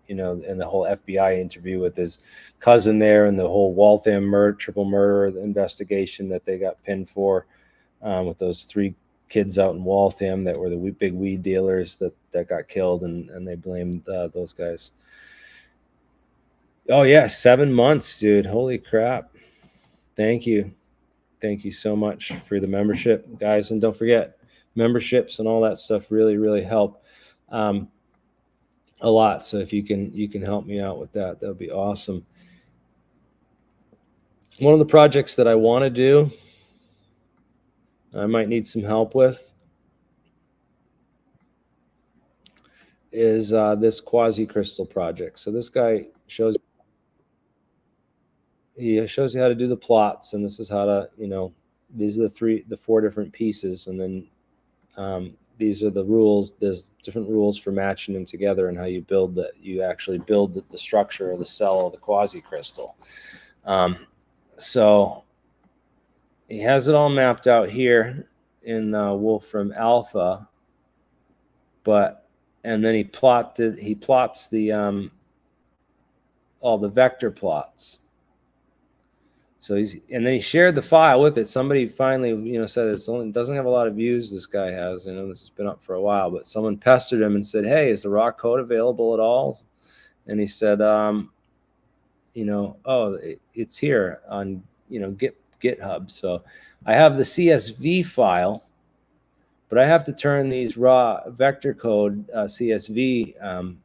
you know, and the whole FBI interview with his cousin there and the whole Waltham murder, triple murder investigation that they got pinned for um, with those three kids out in Waltham that were the big weed dealers that, that got killed and, and they blamed uh, those guys. Oh, yeah, seven months, dude. Holy crap. Thank you thank you so much for the membership, guys. And don't forget, memberships and all that stuff really, really help um, a lot. So if you can, you can help me out with that, that would be awesome. One of the projects that I want to do, I might need some help with, is uh, this quasi crystal project. So this guy shows he shows you how to do the plots, and this is how to, you know, these are the three, the four different pieces, and then um, these are the rules. There's different rules for matching them together and how you build that. You actually build the, the structure of the cell of the quasi crystal. Um, so he has it all mapped out here in uh, Wolfram Alpha, but and then he plotted he plots the um, all the vector plots so he's and then he shared the file with it. Somebody finally, you know, said it's only doesn't have a lot of views. This guy has, you know, this has been up for a while. But someone pestered him and said, "Hey, is the raw code available at all?" And he said, um, "You know, oh, it, it's here on you know Git GitHub." So I have the CSV file, but I have to turn these raw vector code uh, CSV um,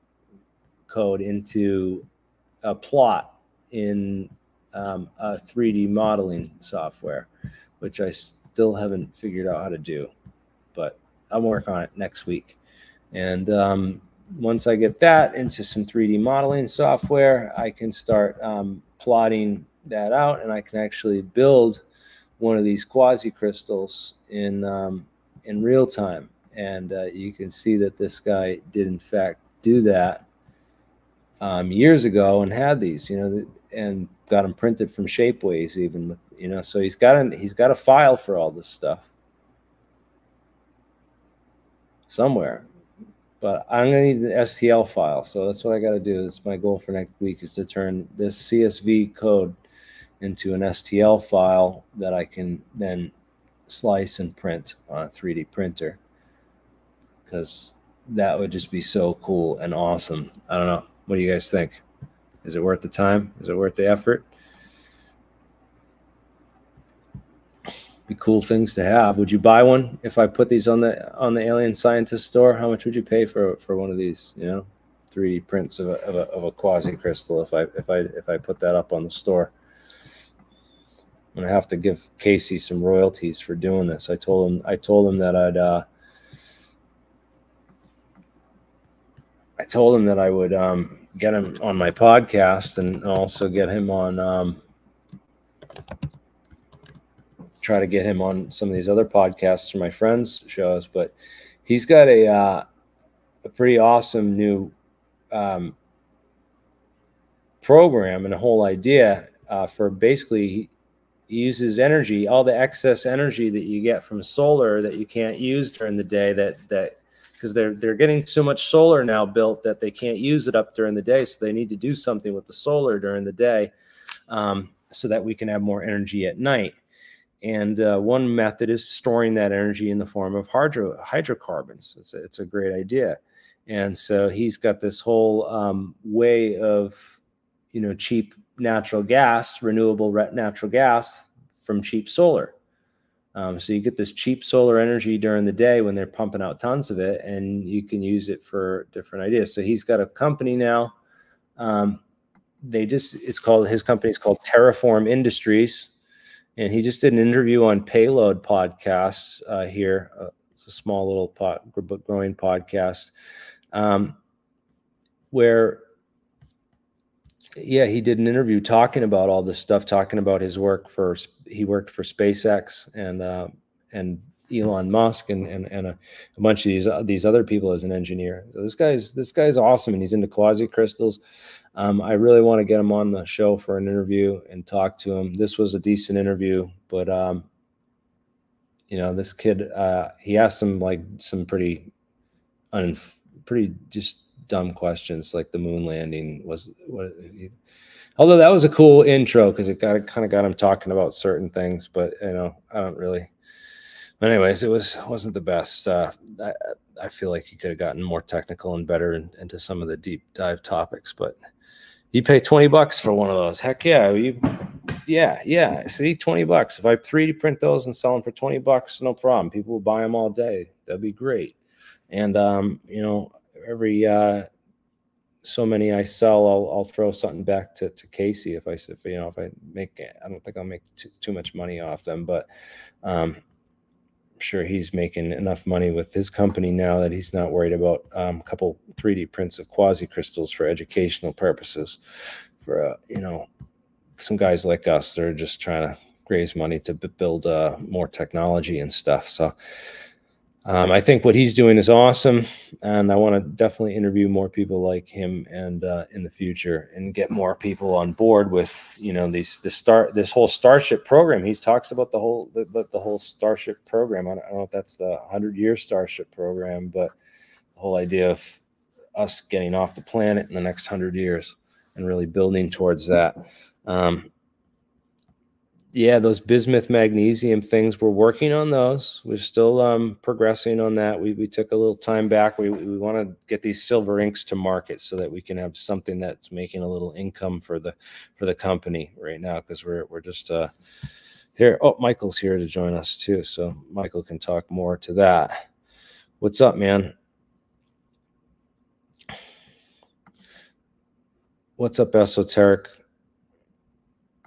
code into a plot in um, a 3D modeling software, which I still haven't figured out how to do, but I'll work on it next week. And um, once I get that into some 3D modeling software, I can start um, plotting that out and I can actually build one of these quasi crystals in, um, in real time. And uh, you can see that this guy did in fact do that um, years ago and had these, you know, and got them printed from Shapeways even, you know, so he's got a, he's got a file for all this stuff somewhere. But I'm gonna need the STL file, so that's what I got to do. That's my goal for next week is to turn this CSV code into an STL file that I can then slice and print on a 3D printer because that would just be so cool and awesome. I don't know. What do you guys think? Is it worth the time? Is it worth the effort? Be cool things to have. Would you buy one if I put these on the on the Alien Scientist store? How much would you pay for for one of these? You know, 3D prints of a, of a, of a quasi crystal. If I if I if I put that up on the store, I'm gonna have to give Casey some royalties for doing this. I told him I told him that I'd uh, I told him that I would um, get him on my podcast and also get him on um, try to get him on some of these other podcasts for my friends shows but he's got a uh, a pretty awesome new um, program and a whole idea uh, for basically he uses energy all the excess energy that you get from solar that you can't use during the day that that because they're they're getting so much solar now built that they can't use it up during the day. So they need to do something with the solar during the day, um, so that we can have more energy at night. And uh, one method is storing that energy in the form of hydro hydrocarbons. It's a, it's a great idea. And so he's got this whole um, way of, you know, cheap natural gas, renewable natural gas from cheap solar. Um, so you get this cheap solar energy during the day when they're pumping out tons of it, and you can use it for different ideas. So he's got a company now. Um, they just it's called his company is called Terraform Industries, and he just did an interview on Payload Podcasts uh, here. Uh, it's a small little pot, growing podcast um, where yeah he did an interview talking about all this stuff talking about his work for he worked for spacex and uh, and elon musk and and, and a, a, bunch of these uh, these other people as an engineer. So this guy's this guy's awesome and he's into quasi crystals um, i really want to get him on the show for an interview and talk to him. This was a decent interview but um, you know this kid uh, he asked some like some pretty un, pretty just dumb questions like the moon landing was what although that was a cool intro because it got kind of got him talking about certain things but you know i don't really but anyways it was wasn't the best uh, I, I feel like he could have gotten more technical and better in, into some of the deep dive topics but you pay 20 bucks for one of those. Heck yeah you yeah yeah see 20 bucks. If i 3d print those and sell them for 20 bucks no problem. People will buy them all day. That'd be great. And um, you know every uh, so many I sell, I'll, I'll throw something back to, to Casey if I if you know if I make I don't think I'll make too, too much money off them, but um, I'm sure he's making enough money with his company now that he's not worried about um, a couple 3D prints of quasi crystals for educational purposes. For uh, you know, some guys like us, they're just trying to raise money to build uh, more technology and stuff. So um, I think what he's doing is awesome, and I want to definitely interview more people like him and uh, in the future, and get more people on board with you know these the start this whole Starship program. He talks about the whole the, the whole Starship program. I don't, I don't know if that's the hundred year Starship program, but the whole idea of us getting off the planet in the next hundred years and really building towards that. Um, yeah, those bismuth magnesium things, we're working on those. We're still um, progressing on that. We, we took a little time back. We, we want to get these silver inks to market so that we can have something that's making a little income for the for the company right now because we're we're just uh, here. Oh, Michael's here to join us too, so Michael can talk more to that. What's up, man? What's up, esoteric?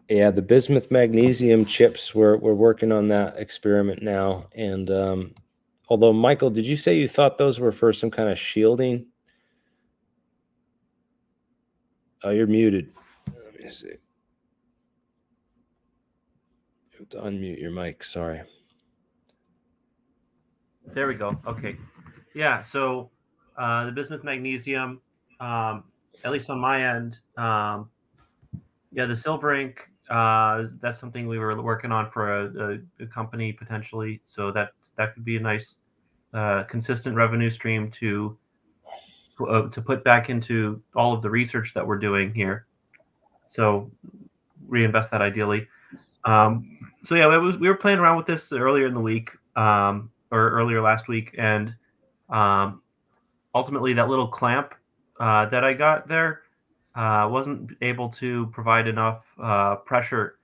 Yeah, the bismuth magnesium chips, we're, we're working on that experiment now. And um, although, Michael, did you say you thought those were for some kind of shielding? Oh, you're muted. Let me see. You have to unmute your mic. Sorry. There we go. Okay. Yeah. So uh, the bismuth magnesium, um, at least on my end, um, yeah, the silver ink uh, that's something we were working on for a, a, a, company potentially. So that that could be a nice, uh, consistent revenue stream to uh, to put back into all of the research that we're doing here. So reinvest that ideally. Um, so yeah, was we were playing around with this earlier in the week um, or earlier last week, and um, ultimately that little clamp uh, that I got there uh, wasn't able to provide enough uh, pressure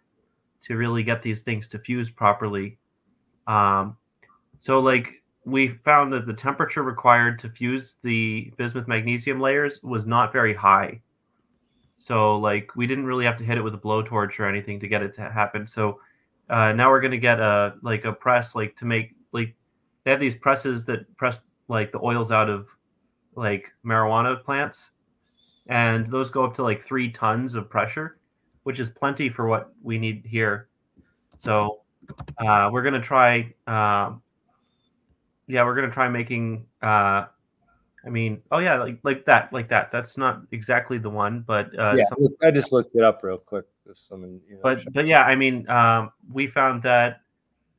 to really get these things to fuse properly. Um, so, like, we found that the temperature required to fuse the bismuth magnesium layers was not very high. So, like, we didn't really have to hit it with a blowtorch or anything to get it to happen. So, uh, now we're going to get a like a press, like, to make like they have these presses that press like the oils out of like marijuana plants and those go up to like three tons of pressure, which is plenty for what we need here. So uh, we're gonna try. Uh, yeah, we're gonna try making. Uh, I mean, oh yeah, like like that, like that. That's not exactly the one, but uh, yeah, I just looked it up real quick. If someone, you know, but but yeah, I mean, um, we found that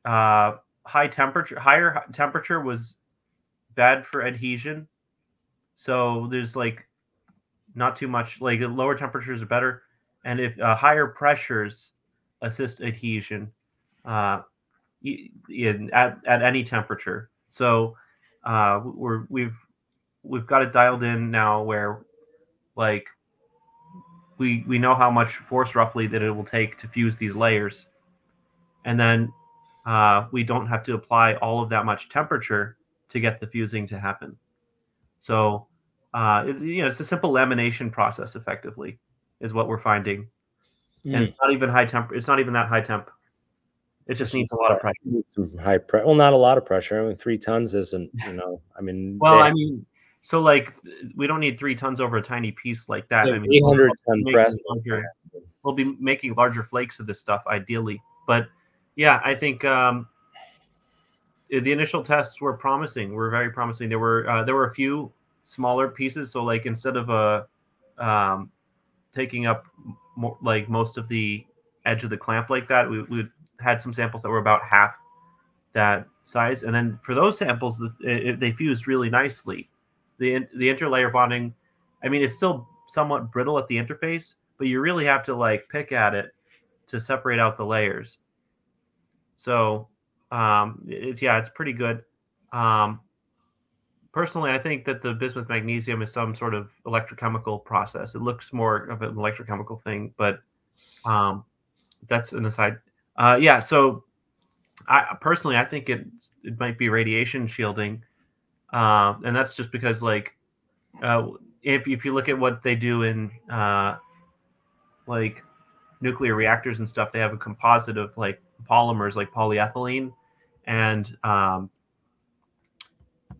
uh, high temperature, higher temperature was bad for adhesion. So there's like not too much. Like lower temperatures are better, and if uh, higher pressures assist adhesion. Uh, in, at at any temperature. So uh, we're we've we've got it dialed in now where like we we know how much force roughly that it will take to fuse these layers, and then uh, we don't have to apply all of that much temperature to get the fusing to happen. So uh, it, you know it's a simple lamination process effectively is what we're finding, mm. and it's not even high temp. It's not even that high temp. It just needs a lot of pressure. Some high pressure. Well, not a lot of pressure. I mean, three tons isn't. You know, I mean. well, I mean, so like we don't need three tons over a tiny piece like that. I mean, 800 ton press. Larger, we'll be making larger flakes of this stuff ideally, but yeah, I think um, the initial tests were promising. Were very promising. There were uh, there were a few smaller pieces. So like instead of a um, taking up more, like most of the edge of the clamp like that, we, we had some samples that were about half that size. And then for those samples, it, they fused really nicely. The the interlayer bonding, I mean, it's still somewhat brittle at the interface, but you really have to like pick at it to separate out the layers. So um, it's yeah, it's pretty good. Um, personally, I think that the bismuth magnesium is some sort of electrochemical process. It looks more of an electrochemical thing, but um, that's an aside. Uh, yeah, so I personally I think it it might be radiation shielding, uh, and that's just because like uh, if if you look at what they do in uh, like nuclear reactors and stuff, they have a composite of like polymers like polyethylene and um,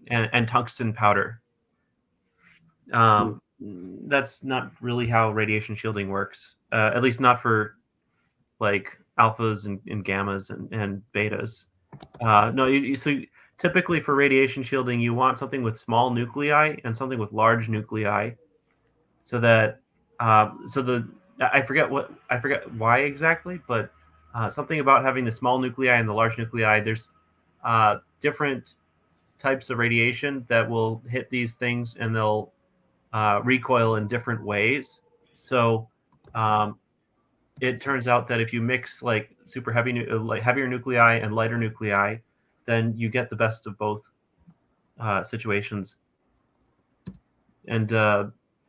and, and tungsten powder. Um, that's not really how radiation shielding works, uh, at least not for like alphas and, and gammas and, and betas. Uh, no, you, you, so typically for radiation shielding, you want something with small nuclei and something with large nuclei, so that uh, so the I forget what I forget why exactly, but uh, something about having the small nuclei and the large nuclei. There's uh, different types of radiation that will hit these things and they'll uh, recoil in different ways. So um, it turns out that if you mix like super heavy, uh, like heavier nuclei and lighter nuclei, then you get the best of both uh, situations, and uh,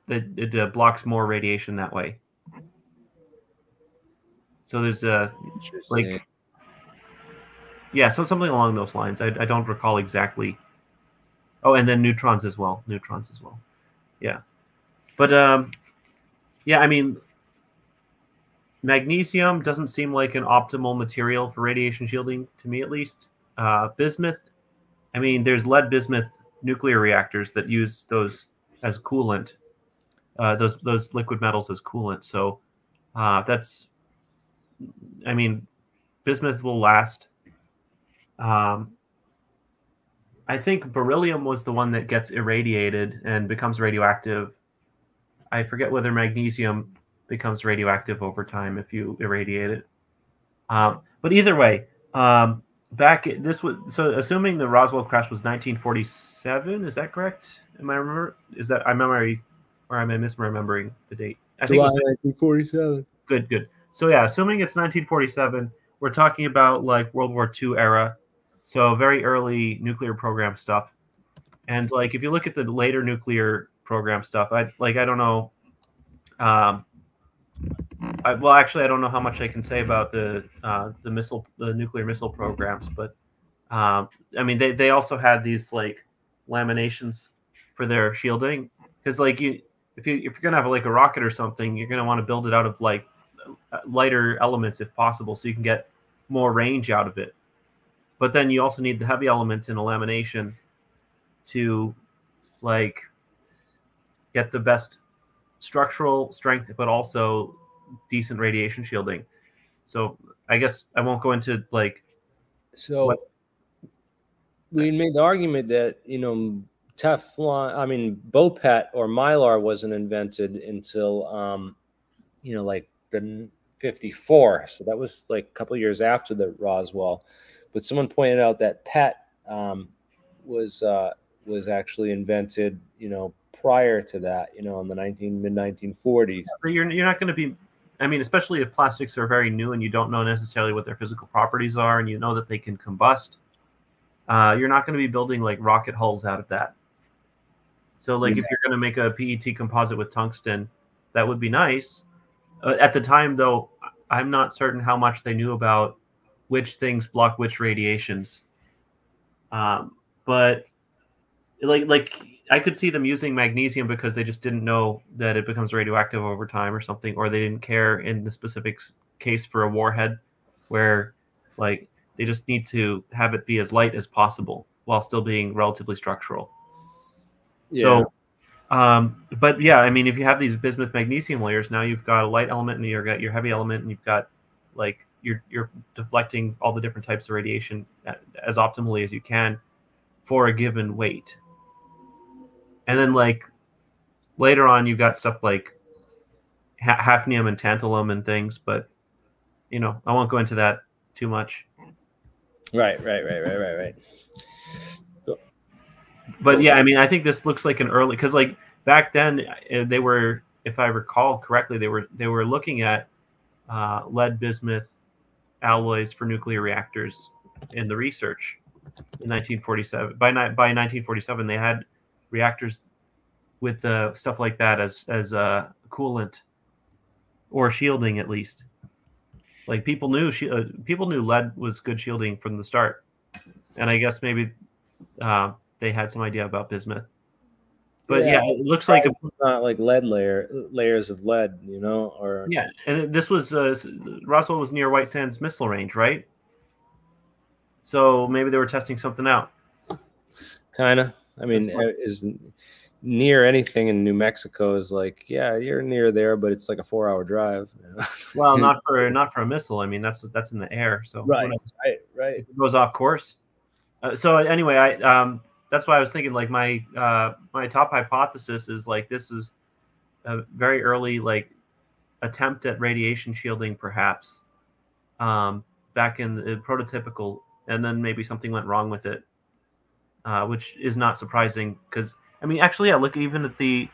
it, it uh, blocks more radiation that way. So there's a like yeah, so something along those lines. I, I don't recall exactly. Oh, and then neutrons as well. Neutrons as well. Yeah, but um, yeah, I mean, magnesium doesn't seem like an optimal material for radiation shielding to me, at least. Uh, bismuth. I mean, there's lead bismuth nuclear reactors that use those as coolant. Uh, those those liquid metals as coolant. So uh, that's, I mean, bismuth will last um, I think beryllium was the one that gets irradiated and becomes radioactive. I forget whether magnesium becomes radioactive over time if you irradiate it. Um, but either way, um, back this was so assuming the Roswell crash was 1947. Is that correct? Am I remember? Is that I memory or am I misremembering the date? I July think 1947. Good, good. So yeah, assuming it's 1947, we're talking about like World War II era so very early nuclear program stuff. And like if you look at the later nuclear program stuff, I like I don't know. Um, I, well, actually, I don't know how much I can say about the uh, the missile, the nuclear missile programs, but um, I mean, they, they also had these like laminations for their shielding because like you if you if you're gonna have like a rocket or something, you're gonna want to build it out of like lighter elements if possible, so you can get more range out of it but then you also need the heavy elements in a lamination to like get the best structural strength but also decent radiation shielding. So i guess i won't go into like so what, we made the argument that you know teflon i mean BoPET or mylar wasn't invented until um you know like the 54 so that was like a couple years after the roswell but someone pointed out that PET um, was uh, was actually invented, you know, prior to that, you know, in the 19 mid 1940s. So you're you're not going to be I mean, especially if plastics are very new and you don't know necessarily what their physical properties are, and you know that they can combust, uh, you're not going to be building like rocket hulls out of that. So, like, yeah. if you're going to make a PET composite with tungsten, that would be nice. Uh, at the time, though, I'm not certain how much they knew about which things block which radiations. Um, but like, like I could see them using magnesium because they just didn't know that it becomes radioactive over time or something, or they didn't care in the specific case for a warhead, where like they just need to have it be as light as possible while still being relatively structural. Yeah. So, um, but yeah, I mean, if you have these bismuth magnesium layers, now you've got a light element and you've got your heavy element, and you've got like you're you're deflecting all the different types of radiation as optimally as you can for a given weight. And then like later on you've got stuff like ha- hafnium and tantalum and things but you know i won't go into that too much. Right right right right right right. But yeah i mean i think this looks like an early because like back then eh, they were if i recall correctly they were they were looking at uh, lead bismuth alloys for nuclear reactors in the research in 1947 by, by 1947 they had reactors with uh, stuff like that as as uh, coolant or shielding at least. Like people knew she, uh, people knew lead was good shielding from the start, and I guess maybe uh, they had some idea about bismuth. But yeah, yeah it looks like it's not like lead layer layers of lead, you know, or yeah. And this was uh, Roswell was near White Sands missile range, right? So maybe they were testing something out. Kind of. I mean, is near anything in New Mexico is like, yeah, you're near there, but it's like a four hour drive. well, not for not for a missile. I mean, that's that's in the air, so right, right, right. It goes off course. Uh, so anyway, I um, that's why I was thinking like my uh, my top hypothesis is like this is a very early like attempt at radiation shielding, perhaps, um, back in the prototypical, and then maybe something went wrong with it uh, which is not surprising because I mean, actually, yeah. Look even at the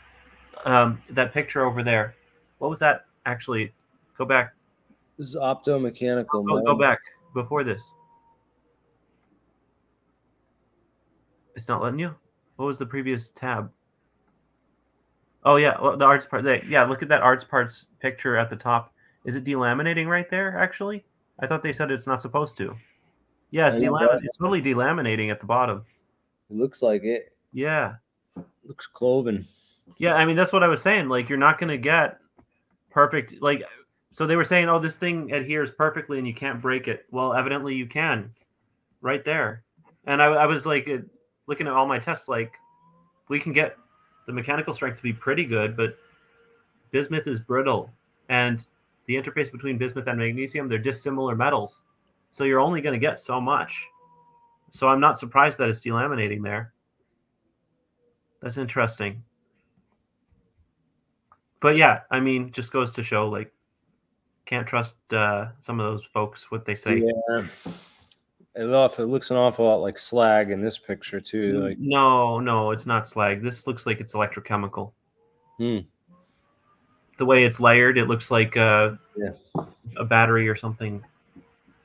um, that picture over there. What was that actually? Go back. This is optomechanical. Go, go back before this. It's not letting you. What was the previous tab? Oh yeah, well, the Art's part. Yeah, look at that Art's Parts picture at the top. Is it delaminating right there? Actually, I thought they said it's not supposed to. Yeah, it's, it's totally delaminating at the bottom. It looks like it. Yeah. looks cloven. Yeah, I mean that's what I was saying. Like you're not gonna get perfect like so they were saying, oh, this thing adheres perfectly and you can't break it. Well, evidently you can, right there. And I, I was like looking at all my tests, like we can get the mechanical strength to be pretty good, but bismuth is brittle, and the interface between bismuth and magnesium, they're dissimilar metals. So you're only going to get so much. So I'm not surprised that it's delaminating there. That's interesting. But yeah, I mean, just goes to show like can't trust uh, some of those folks what they say. Yeah. It, it looks an awful lot like slag in this picture too. Like no, no, it's not slag. This looks like it's electrochemical. Hmm. The way it's layered, it looks like uh, yeah. a battery or something.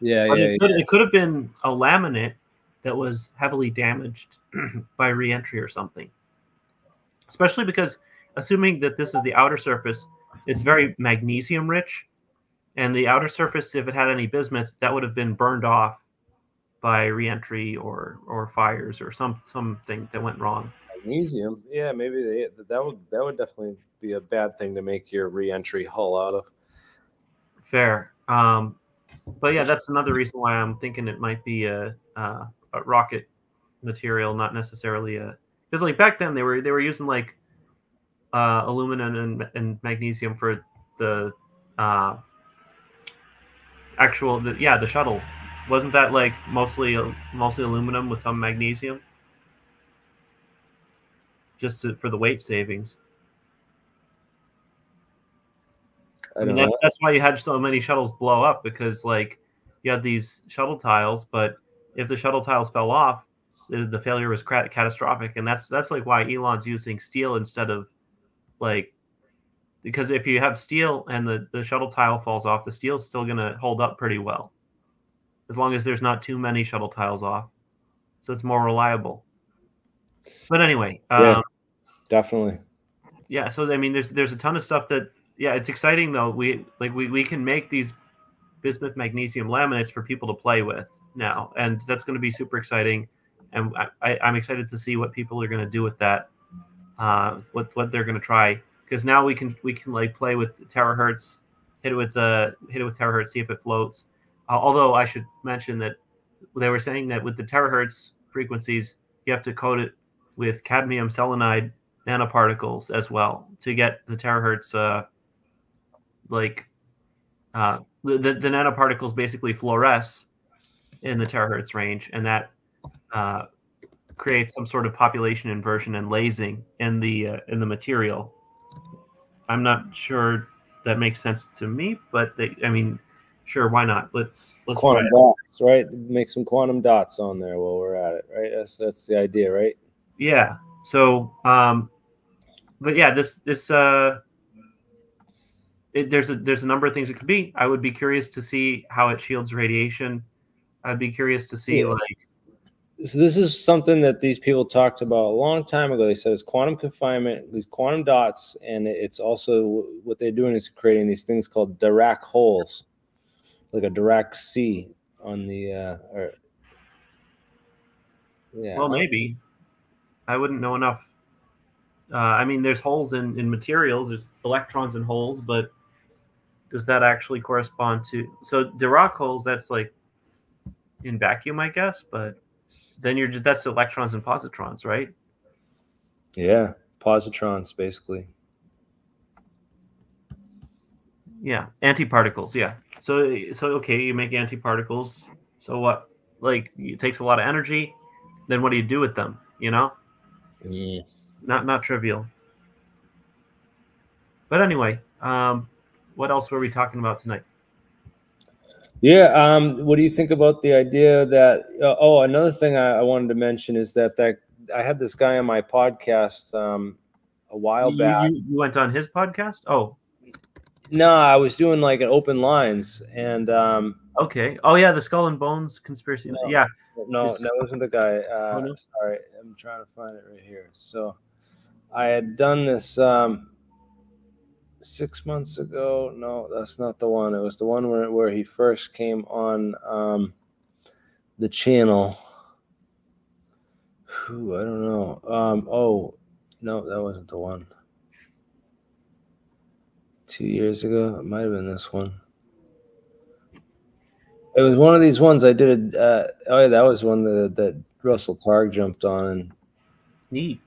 Yeah, yeah, it, could, it could have been a laminate that was heavily damaged by reentry or something. Especially because, assuming that this is the outer surface, it's very magnesium rich. And the outer surface, if it had any bismuth, that would have been burned off by reentry or or fires or some something that went wrong. Magnesium, yeah, maybe they, that would that would definitely be a bad thing to make your reentry hull out of. Fair, um, but yeah, that's another reason why I'm thinking it might be a, a a rocket material, not necessarily a because like back then they were they were using like uh, aluminum and, and magnesium for the uh, actual the, yeah the shuttle wasn't that like mostly mostly aluminum with some magnesium? Just to, for the weight savings. I, I mean that's that's why you had so many shuttles blow up because like you had these shuttle tiles but if the shuttle tiles fell off, the, the failure was catastrophic, and that's that's like why Elon's using steel instead of like because if you have steel and the, the shuttle tile falls off, the steel's still going to hold up pretty well, as long as there's not too many shuttle tiles off. So it's more reliable. But anyway, Yeah. um, Definitely. yeah. So I mean, there's there's a ton of stuff that yeah, it's exciting though. We like we we can make these bismuth magnesium laminates for people to play with now, and that's going to be super exciting. And I, I, I'm excited to see what people are going to do with that, uh, what what they're going to try because now we can we can like play with terahertz, hit it with the hit it with terahertz, see if it floats. Uh, although I should mention that they were saying that with the terahertz frequencies, you have to coat it with cadmium selenide nanoparticles as well to get the terahertz uh, like uh, the, the, nanoparticles basically fluoresce in the terahertz range and that uh, creates some sort of population inversion and lasing in the uh, in the material. I'm not sure that makes sense to me but they, i mean sure why not let's let's quantum dots, right? Make some quantum dots on there while we're at it, right? That's that's the idea, right? yeah so um but yeah this this uh it, there's a there's a number of things it could be i would be curious to see how it shields radiation i'd be curious to see Yeah. like So this is something that these people talked about a long time ago. They said it's quantum confinement, these quantum dots, and it's also what they're doing is creating these things called Dirac holes, like a Dirac sea on the uh, or yeah. well maybe i wouldn't know enough uh, i mean there's holes in in materials there's electrons in holes but does that actually correspond to so Dirac holes that's like in vacuum i guess but then you're just that's electrons and positrons right yeah, positrons basically. Yeah, antiparticles. Yeah. So so okay, you make antiparticles. So what? Like it takes a lot of energy. Then what do you do with them? You know, Mm. not not trivial. But anyway, um, what else were we talking about tonight? Yeah. Um, what do you think about the idea that? Uh, oh, another thing I, I wanted to mention is that that I had this guy on my podcast um, a while You, back. you, you went on his podcast. Oh, No, I was doing like an open lines, and um, okay. Oh yeah, the Skull and Bones conspiracy. No. Yeah. no, that wasn't the guy. Uh, Oh, no? Sorry, I'm trying to find it right here. So, I had done this um, six months ago. No, that's not the one. It was the one where where he first came on um, the channel. Whew, I don't know. Um, oh, no, that wasn't the one. Two years ago, it might have been this one. It was one of these ones I did. Uh, oh, yeah, that was one that, that Russell Targ jumped on. And, Neat.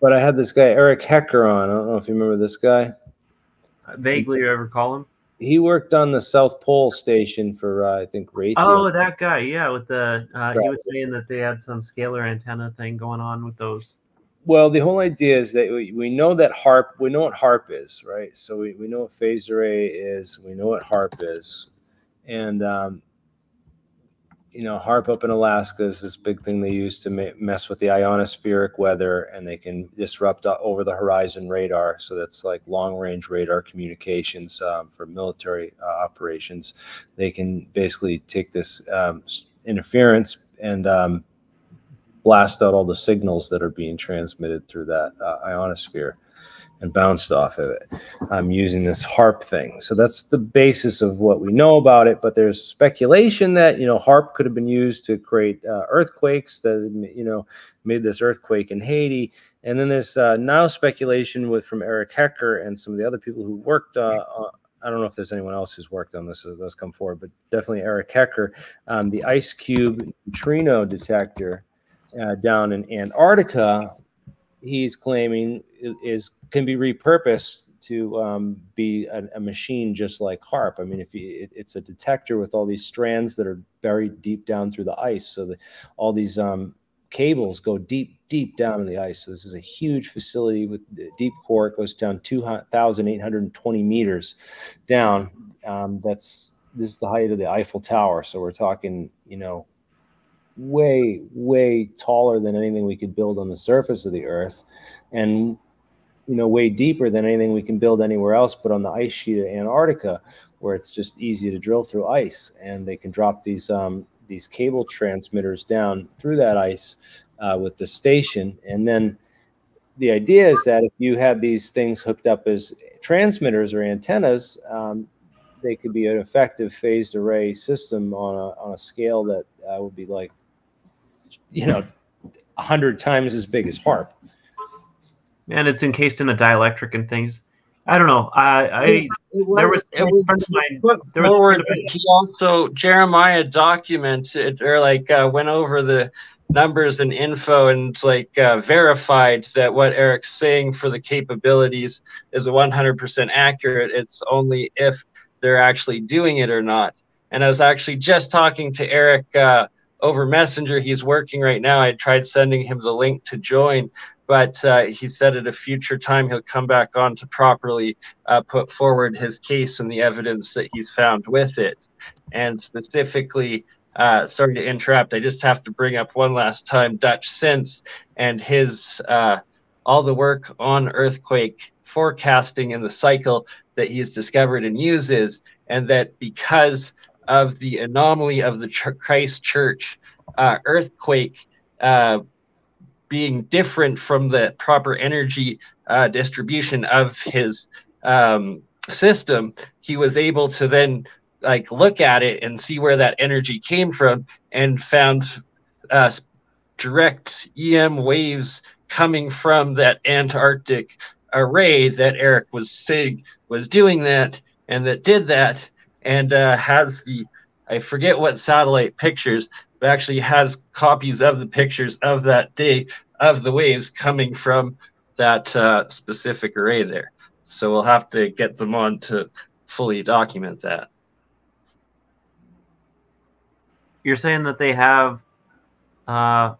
but I had this guy, Eric Hecker, on. I don't know if you remember this guy. Vaguely, you ever call him? He worked on the South Pole station for, uh, I think, Raytheon. Oh, that guy. Yeah, with the uh, he was saying that they had some scalar antenna thing going on with those. Well, the whole idea is that we, we know that HAARP, we know what HAARP is, right? So we, we know what phase array is, we know what HAARP is. And, um, you know, HAARP up in Alaska is this big thing they use to mess with the ionospheric weather and they can disrupt over the horizon radar. So that's like long range radar communications um, for military uh, operations. They can basically take this um, interference and um, blast out all the signals that are being transmitted through that uh, ionosphere and bounced off of it. I'm using this HAARP thing. So that's the basis of what we know about it but there's speculation that you know HAARP could have been used to create uh, earthquakes that you know made this earthquake in haiti. And then there's uh, now speculation with from eric hecker and some of the other people who worked uh, I don't know if there's anyone else who's worked on this uh, that's come forward, but definitely Eric Hecker, um, the IceCube neutrino detector uh, down in Antarctica, he's claiming is can be repurposed to um, be a, a machine just like HAARP. I mean, if you, it, it's a detector with all these strands that are buried deep down through the ice, so that all these um, cables go deep, deep down in the ice. So this is a huge facility with deep core. It goes down 2,820 meters down. Um, that's this is the height of the Eiffel Tower. So we're talking, you know, way, way taller than anything we could build on the surface of the Earth. And you know, way deeper than anything we can build anywhere else, but on the ice sheet of Antarctica, where it's just easy to drill through ice, and they can drop these um, these cable transmitters down through that ice uh, with the station, and then the idea is that if you have these things hooked up as transmitters or antennas, um, they could be an effective phased array system on a on a scale that uh, would be like, you know, a hundred times as big as HAARP. and it's encased in a dielectric and things. I don't know. I, I it was, there was, it was mine, there was forward, he also Jeremiah documented or like uh, went over the numbers and info and like uh, verified that what Eric's saying for the capabilities is 100% accurate. It's only if they're actually doing it or not. And I was actually just talking to Eric uh, over Messenger. He's working right now. I tried sending him the link to join, but uh, he said at a future time he'll come back on to properly uh, put forward his case and the evidence that he's found with it. And specifically, uh, sorry to interrupt, I just have to bring up one last time Dutchsinse and his uh, all the work on earthquake forecasting in the cycle that he's discovered and uses, and that because of the anomaly of the Christchurch uh, earthquake uh, being different from the proper energy uh, distribution of his um, system, he was able to then like look at it and see where that energy came from and found uh, direct EM waves coming from that Antarctic array that Eric was saying was doing that and that did that and uh, has the I forget what satellite pictures, but actually has copies of the pictures of that day of the waves coming from that uh, specific array there. So we'll have to get them on to fully document that. You're saying that they have uh,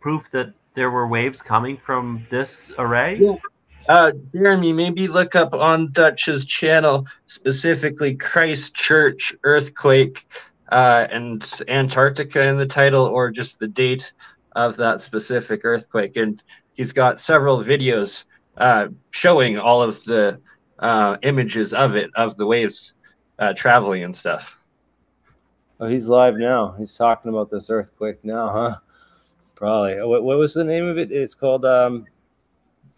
proof that there were waves coming from this array? Yeah. Uh, Jeremy, maybe look up on Dutch's channel specifically Christchurch earthquake uh, and Antarctica in the title, or just the date of that specific earthquake. And he's got several videos uh, showing all of the uh, images of it, of the waves uh, traveling and stuff. Oh, he's live now. He's talking about this earthquake now, huh? Probably. What, what was the name of it? It's called um,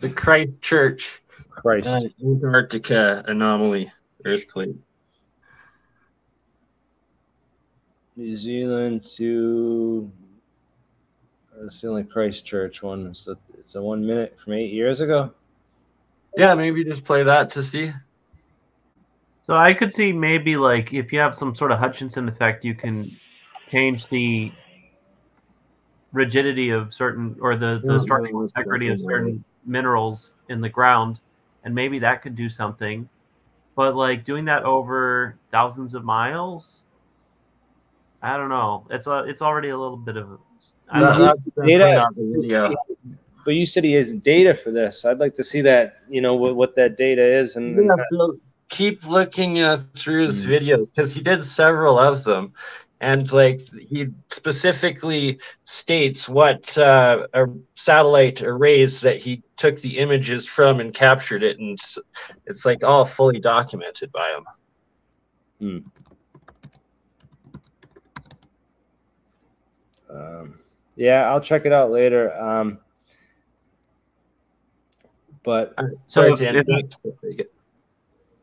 the Christchurch Christ uh, Antarctica anomaly earthquake. New Zealand to it's the only Christchurch one. It's a, it's a one minute from eight years ago. Yeah, maybe just play that to see. So I could see maybe like if you have some sort of Hutchinson effect, you can change the rigidity of certain or the, the structural integrity of certain minerals in the ground, and maybe that could do something. But like doing that over thousands of miles, I don't know. It's a it's already a little bit of. A, data, but you said he has data for this. I'd like to see that. You know what, what that data is, and, yeah, so keep looking uh, through his mm-hmm. videos because he did several of them, and like he specifically states what uh, satellite arrays that he took the images from and captured it, and it's, it's like all fully documented by him. Hmm. Um, yeah, I'll check it out later. Um, but so if,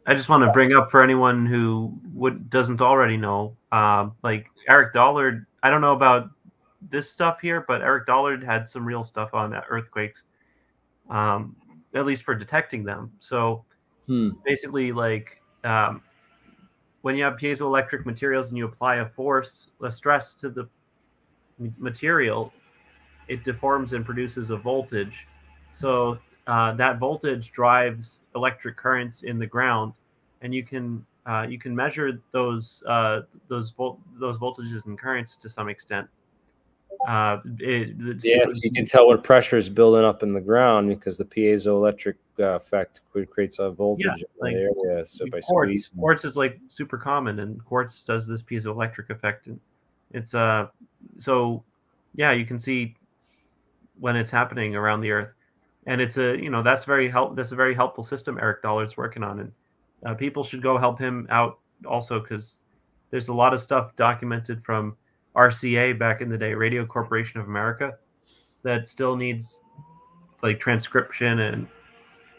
I just want to bring up for anyone who would doesn't already know, um, like Eric Dollard. I don't know about this stuff here, but Eric Dollard had some real stuff on earthquakes, um, at least for detecting them. So hmm. basically, like um, when you have piezoelectric materials and you apply a force, a stress to the material, it deforms and produces a voltage. So uh, that voltage drives electric currents in the ground, and you can uh, you can measure those uh, those vol- those voltages and currents to some extent. Uh, it, yes, you can tell what pressure is building up in the ground because the piezoelectric uh, effect creates a voltage yeah, like, in the area. So by quartz, quartz is like super common, and quartz does this piezoelectric effect. And it's uh so yeah, you can see when it's happening around the Earth, and it's a you know that's very help that's a very helpful system Eric Dollard's working on, and uh, people should go help him out also because there's a lot of stuff documented from RCA back in the day, Radio Corporation of America, that still needs like transcription and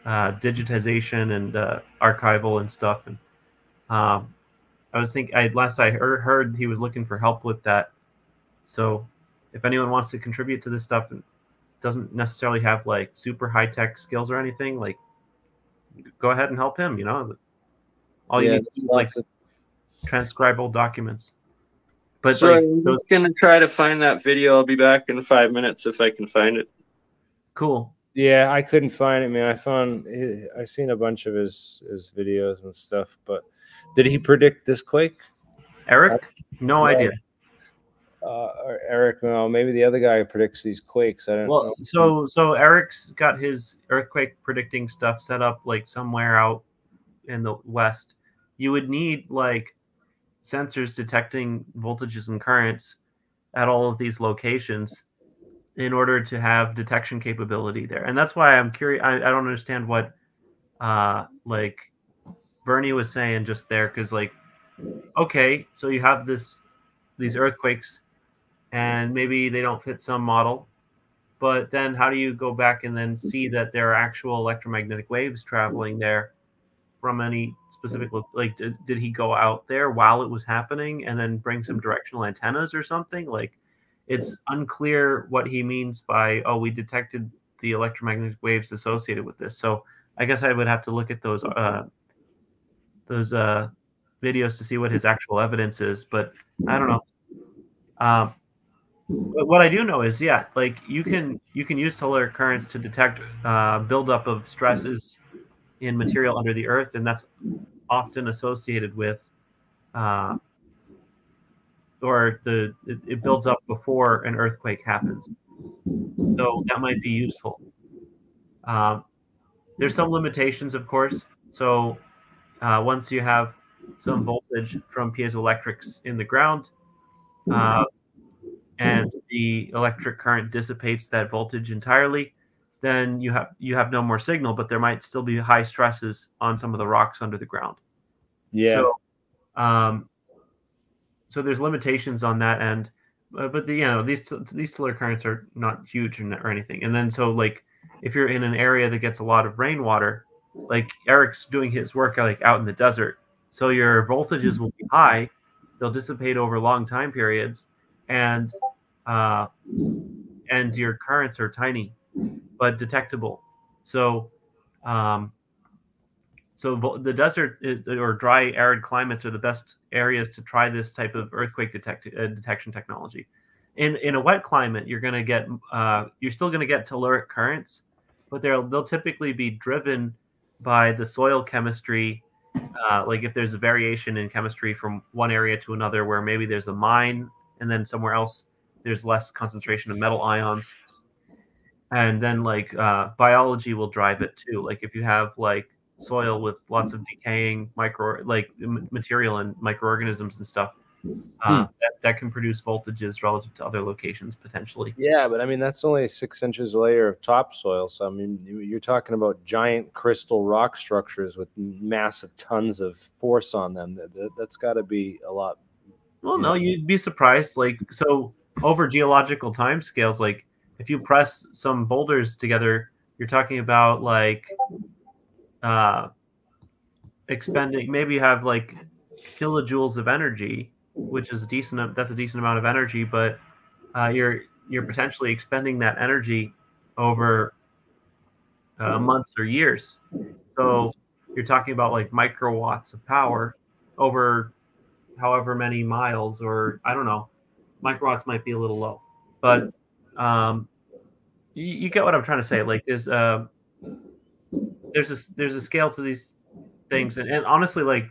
uh, digitization and uh, archival and stuff. And um, I was thinking, I last I heard, heard he was looking for help with that. So if anyone wants to contribute to this stuff and doesn't necessarily have like super high tech skills or anything, like go ahead and help him. You know, all you need is like of... transcribable documents. But so like, I'm those... gonna try to find that video. I'll be back in five minutes if I can find it. Cool. Yeah, I couldn't find it, man. I found I seen a bunch of his his videos and stuff, but did he predict this quake? Eric? No idea. Uh, Eric, well, maybe the other guy predicts these quakes. I don't well, know. so so Eric's got his earthquake predicting stuff set up like somewhere out in the west. You would need like sensors detecting voltages and currents at all of these locations in order to have detection capability there. And that's why I'm curious. I, I don't understand what uh, like Bernie was saying just there, because like, okay, so you have this these earthquakes, and maybe they don't fit some model, but then how do you go back and then see that there are actual electromagnetic waves traveling there from any specific like did, did he go out there while it was happening and then bring some directional antennas or something? Like it's unclear what he means by oh we detected the electromagnetic waves associated with this. So i guess i would have to look at those uh, those uh, videos to see what his actual evidence is but i don't know. Um, but what i do know is yeah like you can you can use solar currents to detect uh, buildup of stresses in material under the earth and that's often associated with uh, or the it, it, builds up before an earthquake happens. So that might be useful. Um, there's some limitations, of course. So uh, once you have some voltage from piezoelectrics in the ground, uh, and the electric current dissipates that voltage entirely, then you have you have no more signal, but there might still be high stresses on some of the rocks under the ground. Yeah. So, um, so there's limitations on that end, uh, but the you know these these telluric currents are not huge or, or anything. And then so like if you're in an area that gets a lot of rainwater, like Eric's doing his work like out in the desert, so your voltages will be high, they'll dissipate over long time periods, and uh, and your currents are tiny but detectable. So um, so the desert is, or dry, arid climates are the best areas to try this type of earthquake detect, uh, detection technology. In in a wet climate, you're going to get uh, you're still going to get telluric currents, but they'll they'll typically be driven by the soil chemistry. Uh, like if there's a variation in chemistry from one area to another, where maybe there's a mine and then somewhere else there's less concentration of metal ions, and then like uh, biology will drive it too. Like if you have like soil with lots of decaying micro like material and microorganisms and stuff uh, hmm. that, that can produce voltages relative to other locations potentially yeah but i mean that's only six inches layer of topsoil so i mean you're talking about giant crystal rock structures with massive tons of force on them that, that, that's got to be a lot well no know. you'd be surprised like so over geological time scales like if you press some boulders together you're talking about like uh, expending maybe you have like kilojoules of energy, which is a decent that's a decent amount of energy, but uh, you're you're potentially expending that energy over uh, months or years. So you're talking about like microwatts of power over however many miles, or I don't know. Microwatts might be a little low, but um, you, you get what I'm trying to say. Like there's uh, there's a there's a scale to these things, and, and honestly, like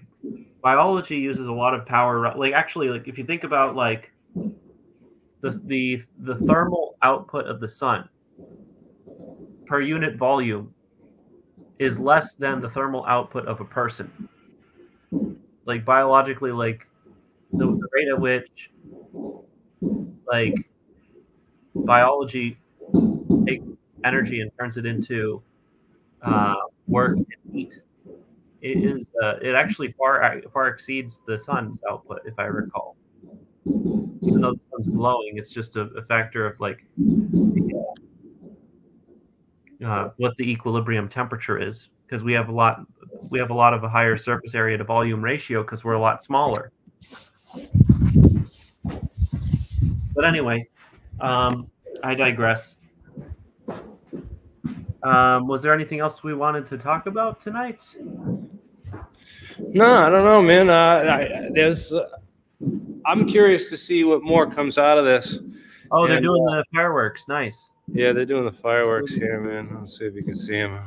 biology uses a lot of power. Like actually, like if you think about like the the the thermal output of the sun per unit volume is less than the thermal output of a person. Like biologically, like the, the rate at which like biology takes energy and turns it into uh, work and heat. It is uh, it actually far far exceeds the sun's output, if I recall. Even though the sun's glowing, it's just a, a factor of like uh, what the equilibrium temperature is because we have a lot we have a lot of a higher surface area to volume ratio because we're a lot smaller. But anyway, um, I digress. Um, was there anything else we wanted to talk about tonight? No, I don't know, man. Uh, I, there's, uh, I'm curious to see what more comes out of this. Oh, they're doing uh, the fireworks. Nice. Yeah, they're doing the fireworks here, man. Let's see if you can see them.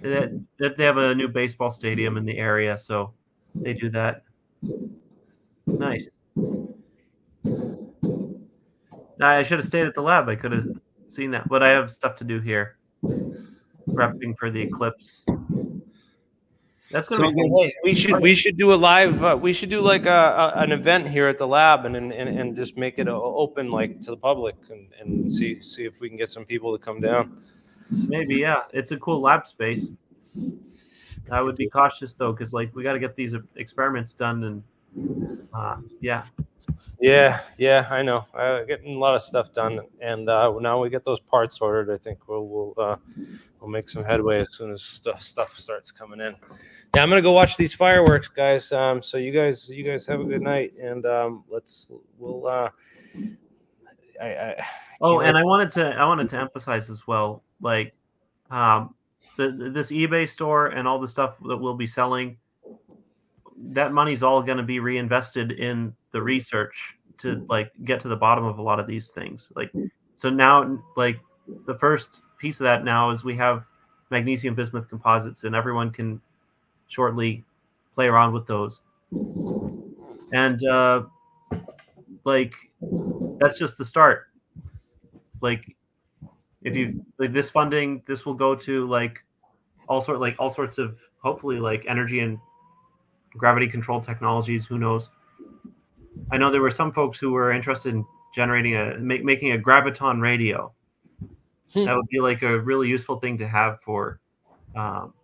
That they have a new baseball stadium in the area, so they do that. Nice. I should have stayed at the lab. I could have seen that, but I have stuff to do here. Prepping for the eclipse. That's gonna so, be hey, we should we should do a live. Uh, we should do like a, a, an event here at the lab and and, and just make it open like to the public and, and see see if we can get some people to come down. Maybe yeah, it's a cool lab space. I would be cautious though, because like we got to get these experiments done and uh, yeah, yeah, yeah, I know. Uh, getting a lot of stuff done, and uh, now we get those parts ordered. I think we'll we'll uh, we'll make some headway as soon as stuff stuff starts coming in. Yeah, I'm gonna go watch these fireworks, guys. Um, so you guys you guys have a good night, and um, let's we'll. Uh, I, I oh, and I wanted to I wanted to emphasize as well, like, um, the this eBay store and all the stuff that we'll be selling. That money's all going to be reinvested in the research to mm. like get to the bottom of a lot of these things. Like so now like the first piece of that now is we have magnesium bismuth composites and everyone can shortly play around with those. And uh like that's just the start. Like if you like this funding, this will go to like all sort like all sorts of hopefully like energy and gravity control technologies, who knows. I know there were some folks who were interested in generating a make, making a graviton radio. Hmm. That would be like a really useful thing to have for, um,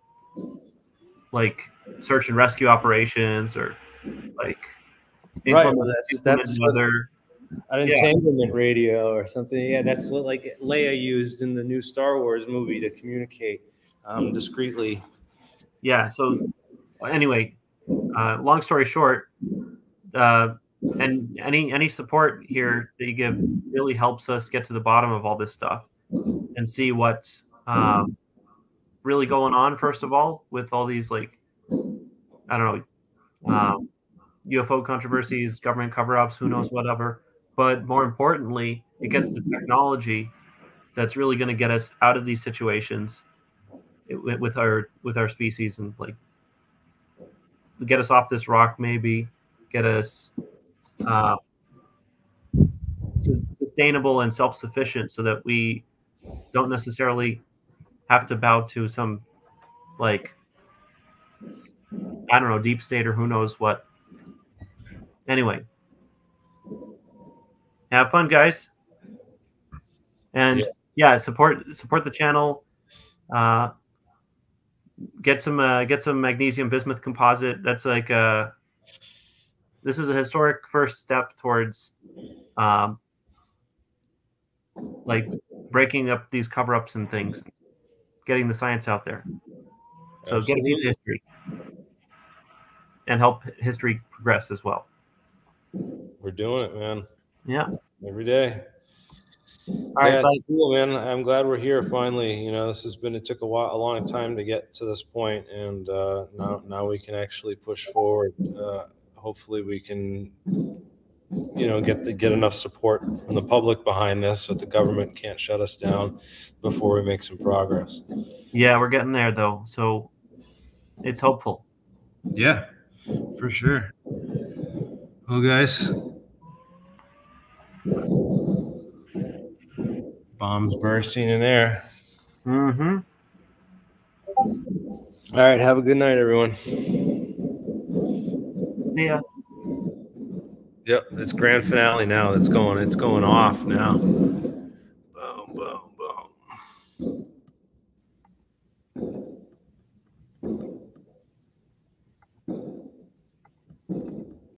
like search and rescue operations or like right. that's, that's other an entanglement yeah. radio or something. Yeah, that's what like Leia used in the new Star Wars movie to communicate um, discreetly. Yeah. So anyway, uh, long story short, uh, and any any support here that you give really helps us get to the bottom of all this stuff and see what's um, really going on first of all with all these like i don't know um, ufo controversies government cover-ups who knows whatever. But more importantly it gets the technology that's really going to get us out of these situations with our with our species and like get us off this rock maybe get us uh, sustainable and self-sufficient so that we don't necessarily have to bow to some like I don't know deep state or who knows what. Anyway, have fun, guys, and yeah, yeah support support the channel. Uh, get some uh, get some magnesium bismuth composite. That's like a uh, this is a historic first step towards um, like breaking up these cover-ups and things getting the science out there. So Absolutely. get a piece of history. And help history progress as well. We're doing it man. Yeah. Every day all right, yeah, it's cool, man. I'm glad we're here finally. You know, this has been it took a while, a long time to get to this point, and uh, now now we can actually push forward. Uh, hopefully we can you know get the, get enough support from the public behind this so the government can't shut us down before we make some progress yeah we're getting there though so it's hopeful yeah for sure well guys bombs bursting in air mm-hmm all right have a good night everyone yeah. Yep, it's grand finale now. It's going. It's going off now.